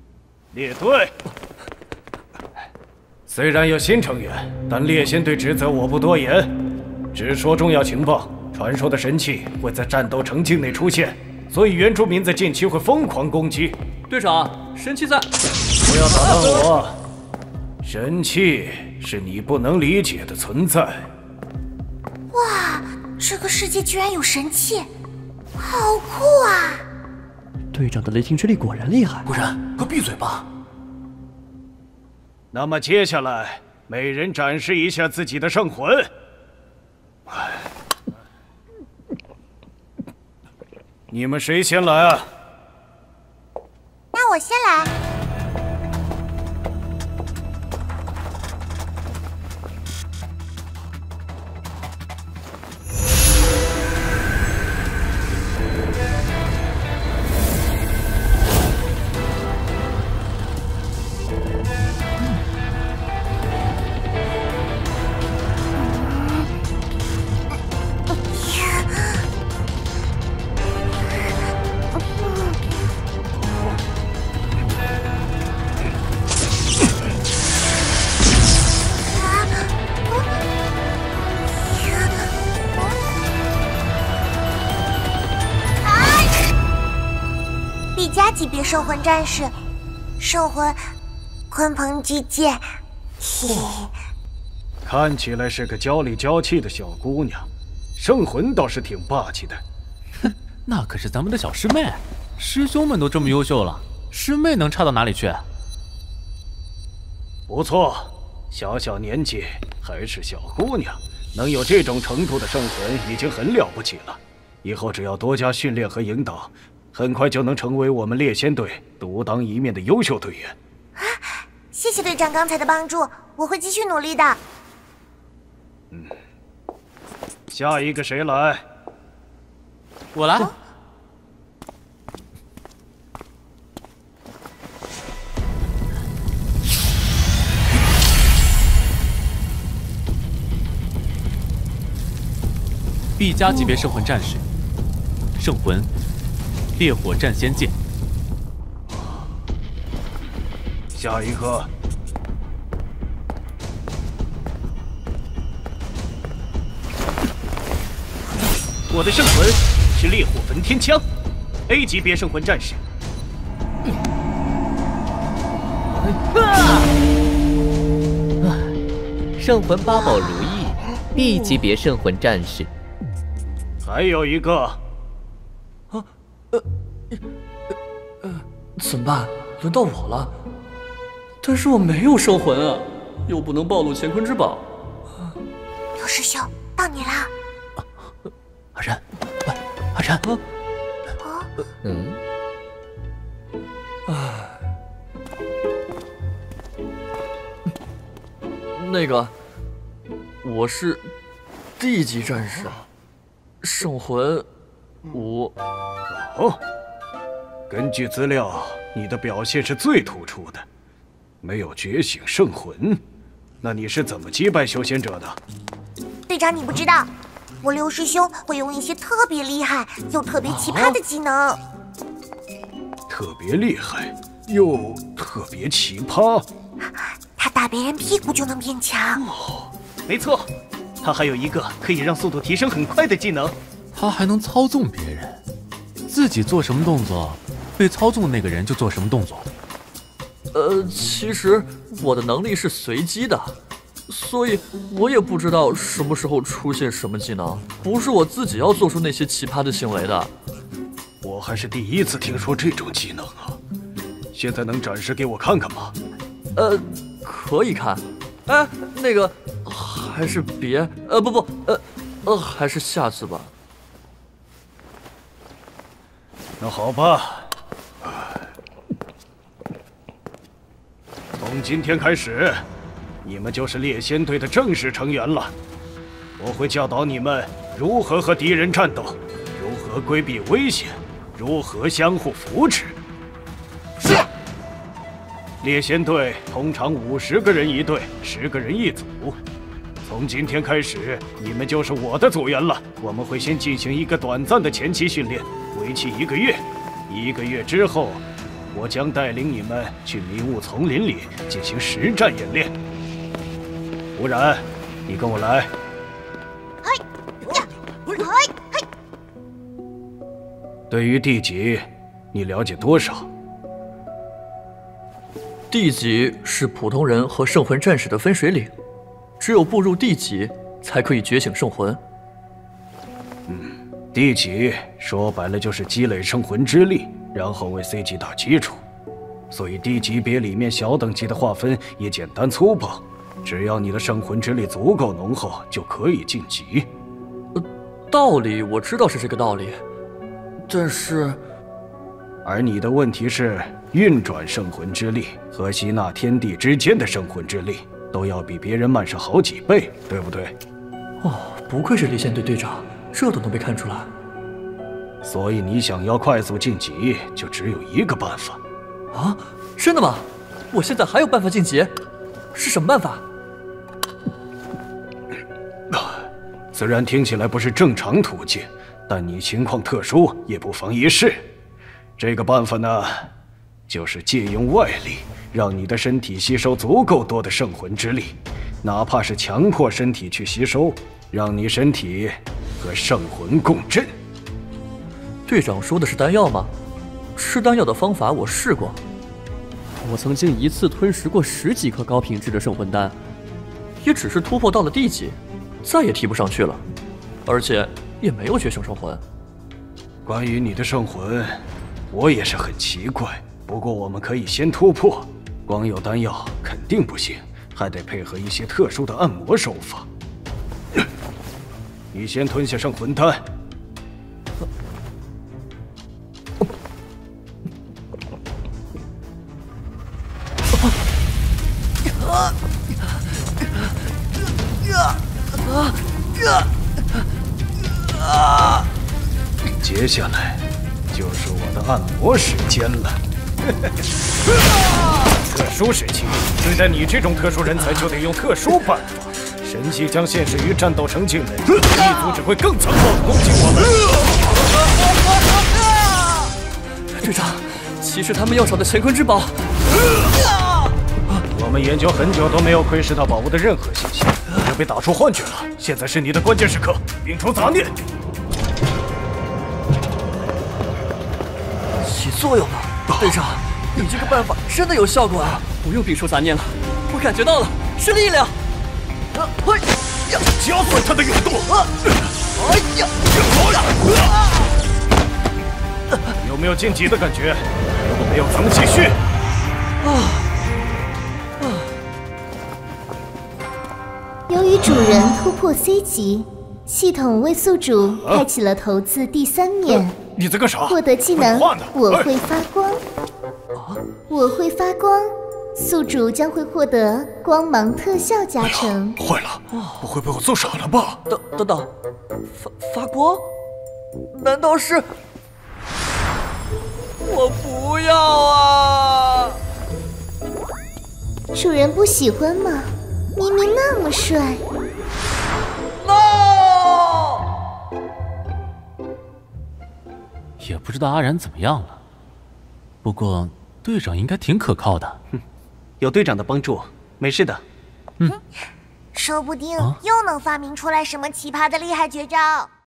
Speaker 1: 列队。虽然有新成员，但猎仙队职责我不多言，只说重要情报。传说的神器会在战斗城境内出现，所以原住民在近期会疯狂攻击。
Speaker 3: 队长，神器在！
Speaker 1: 不要打断我！神器是你不能理解的存在。
Speaker 17: 哇，这个世界居然有神器，好酷啊！
Speaker 3: 队长的雷霆之力果然厉害。
Speaker 13: 不然，快闭嘴吧。
Speaker 1: 那么接下来，每人展示一下自己的圣魂。你们谁先来啊？
Speaker 15: 那我先来。别圣魂战士，圣魂鲲鹏巨剑。
Speaker 1: 哇，看起来是个娇里娇气的小姑娘，圣魂倒是挺霸气的。
Speaker 6: 哼，那可是咱们的小师妹，师兄们都这么优秀了，师妹能差到哪里去？
Speaker 1: 不错，小小年纪还是小姑娘，能有这种程度的圣魂已经很了不起了。以后只要多加训练和引导。很快就能成为我们猎仙队独当一面的优秀队员。
Speaker 15: 啊！谢谢队长刚才的帮助，我会继续努力的。
Speaker 1: 嗯，下一个谁来？
Speaker 6: 我来。B 加级别圣魂战士，圣魂。烈火战仙剑，
Speaker 1: 下一个。我的圣魂是烈火焚天枪，A 级别圣魂战士。
Speaker 12: 圣魂八宝如意，B 级别圣魂战士。
Speaker 1: 还有一个。
Speaker 3: 怎么办？轮到我了，但是我没有圣魂啊，又不能暴露乾坤之宝。
Speaker 15: 刘师兄，到你了。
Speaker 13: 阿然，喂，阿然。
Speaker 12: 嗯。
Speaker 3: 唉。那个，我是 D 级战士，圣魂五。
Speaker 1: 哦。根据资料，你的表现是最突出的，没有觉醒圣魂，那你是怎么击败修仙者的？
Speaker 15: 队长，你不知道，我六师兄会用一些特别厉害又特别奇葩的技能。
Speaker 1: 特别厉害又特别奇葩。
Speaker 15: 他打别人屁股就能变强。
Speaker 1: 哦，没错，他还有一个可以让速度提升很快的技能。
Speaker 6: 他还能操纵别人，自己做什么动作？被操纵的那个人就做什么动作。
Speaker 3: 呃，其实我的能力是随机的，所以我也不知道什么时候出现什么技能，不是我自己要做出那些奇葩的行为的。
Speaker 1: 我还是第一次听说这种技能啊！现在能展示给我看看吗？
Speaker 3: 呃，可以看。哎，那个还是别……呃，不不，呃，呃，还是下次吧。
Speaker 1: 那好吧。从今天开始，你们就是猎仙队的正式成员了。我会教导你们如何和敌人战斗，如何规避危险，如何相互扶持。是。猎仙队通常五十个人一队，十个人一组。从今天开始，你们就是我的组员了。我们会先进行一个短暂的前期训练，为期一个月。一个月之后，我将带领你们去迷雾丛林里进行实战演练。吴然，你跟我来。对于地级，你了解多少？
Speaker 3: 地级是普通人和圣魂战士的分水岭，只有步入地级，才可以觉醒圣魂。
Speaker 1: 嗯，地级说白了就是积累圣魂之力，然后为 C 级打基础。所以低级别里面小等级的划分也简单粗暴，只要你的圣魂之力足够浓厚，就可以晋级。
Speaker 3: 呃，道理我知道是这个道理，但是，
Speaker 1: 而你的问题是。运转圣魂之力和吸纳天地之间的圣魂之力都要比别人慢上好几倍，对不对？
Speaker 3: 哦，不愧是离线队队长，这都能被看出来。
Speaker 1: 所以你想要快速晋级，就只有一个办法。
Speaker 3: 啊，真的吗？我现在还有办法晋级？是什么办法？
Speaker 1: 虽然听起来不是正常途径，但你情况特殊，也不妨一试。这个办法呢？就是借用外力，让你的身体吸收足够多的圣魂之力，哪怕是强迫身体去吸收，让你身体和圣魂共振。
Speaker 3: 队长说的是丹药吗？吃丹药的方法我试过，我曾经一次吞食过十几颗高品质的圣魂丹，也只是突破到了地级，再也提不上去了，而且也没有觉醒圣魂。
Speaker 1: 关于你的圣魂，我也是很奇怪。不过我们可以先突破，光有丹药肯定不行，还得配合一些特殊的按摩手法。你先吞下圣魂丹。接下来就是我的按摩时间了。特殊时期，对待你这种特殊人才，就得用特殊办法。神迹将现世于战斗城境内，异族只会更残暴的攻击我们。
Speaker 3: 队长，其实他们要找的乾坤之宝，
Speaker 1: 我们研究很久都没有窥视到宝物的任何信息，我就被打出幻觉了。现在是你的关键时刻，摒除杂念，
Speaker 3: 起作用了。队长，你这个办法真的有效果啊！不用摒除杂念了，我感觉到了，是力量。
Speaker 1: 啊，嘿，呀，加快他的运动。啊，哎呀，有没有晋级的感觉？如果没有，咱们继续。啊
Speaker 9: 啊！由于主人突破 C 级，系统为宿主开启了投资第三面。
Speaker 1: 你在干啥？
Speaker 9: 获得技能，我会发光。我会发光，宿主将会获得光芒特效加成。
Speaker 1: 坏了，不会被我揍傻了吧？
Speaker 3: 等等等，发发光？难道是？我不要啊！
Speaker 9: 主人不喜欢吗？明明那么帅。No！
Speaker 6: 也不知道阿然怎么样了，不过队长应该挺可靠的。
Speaker 1: 哼，有队长的帮助，没事的。
Speaker 6: 嗯，
Speaker 15: 说不定又能发明出来什么奇葩的厉害绝招。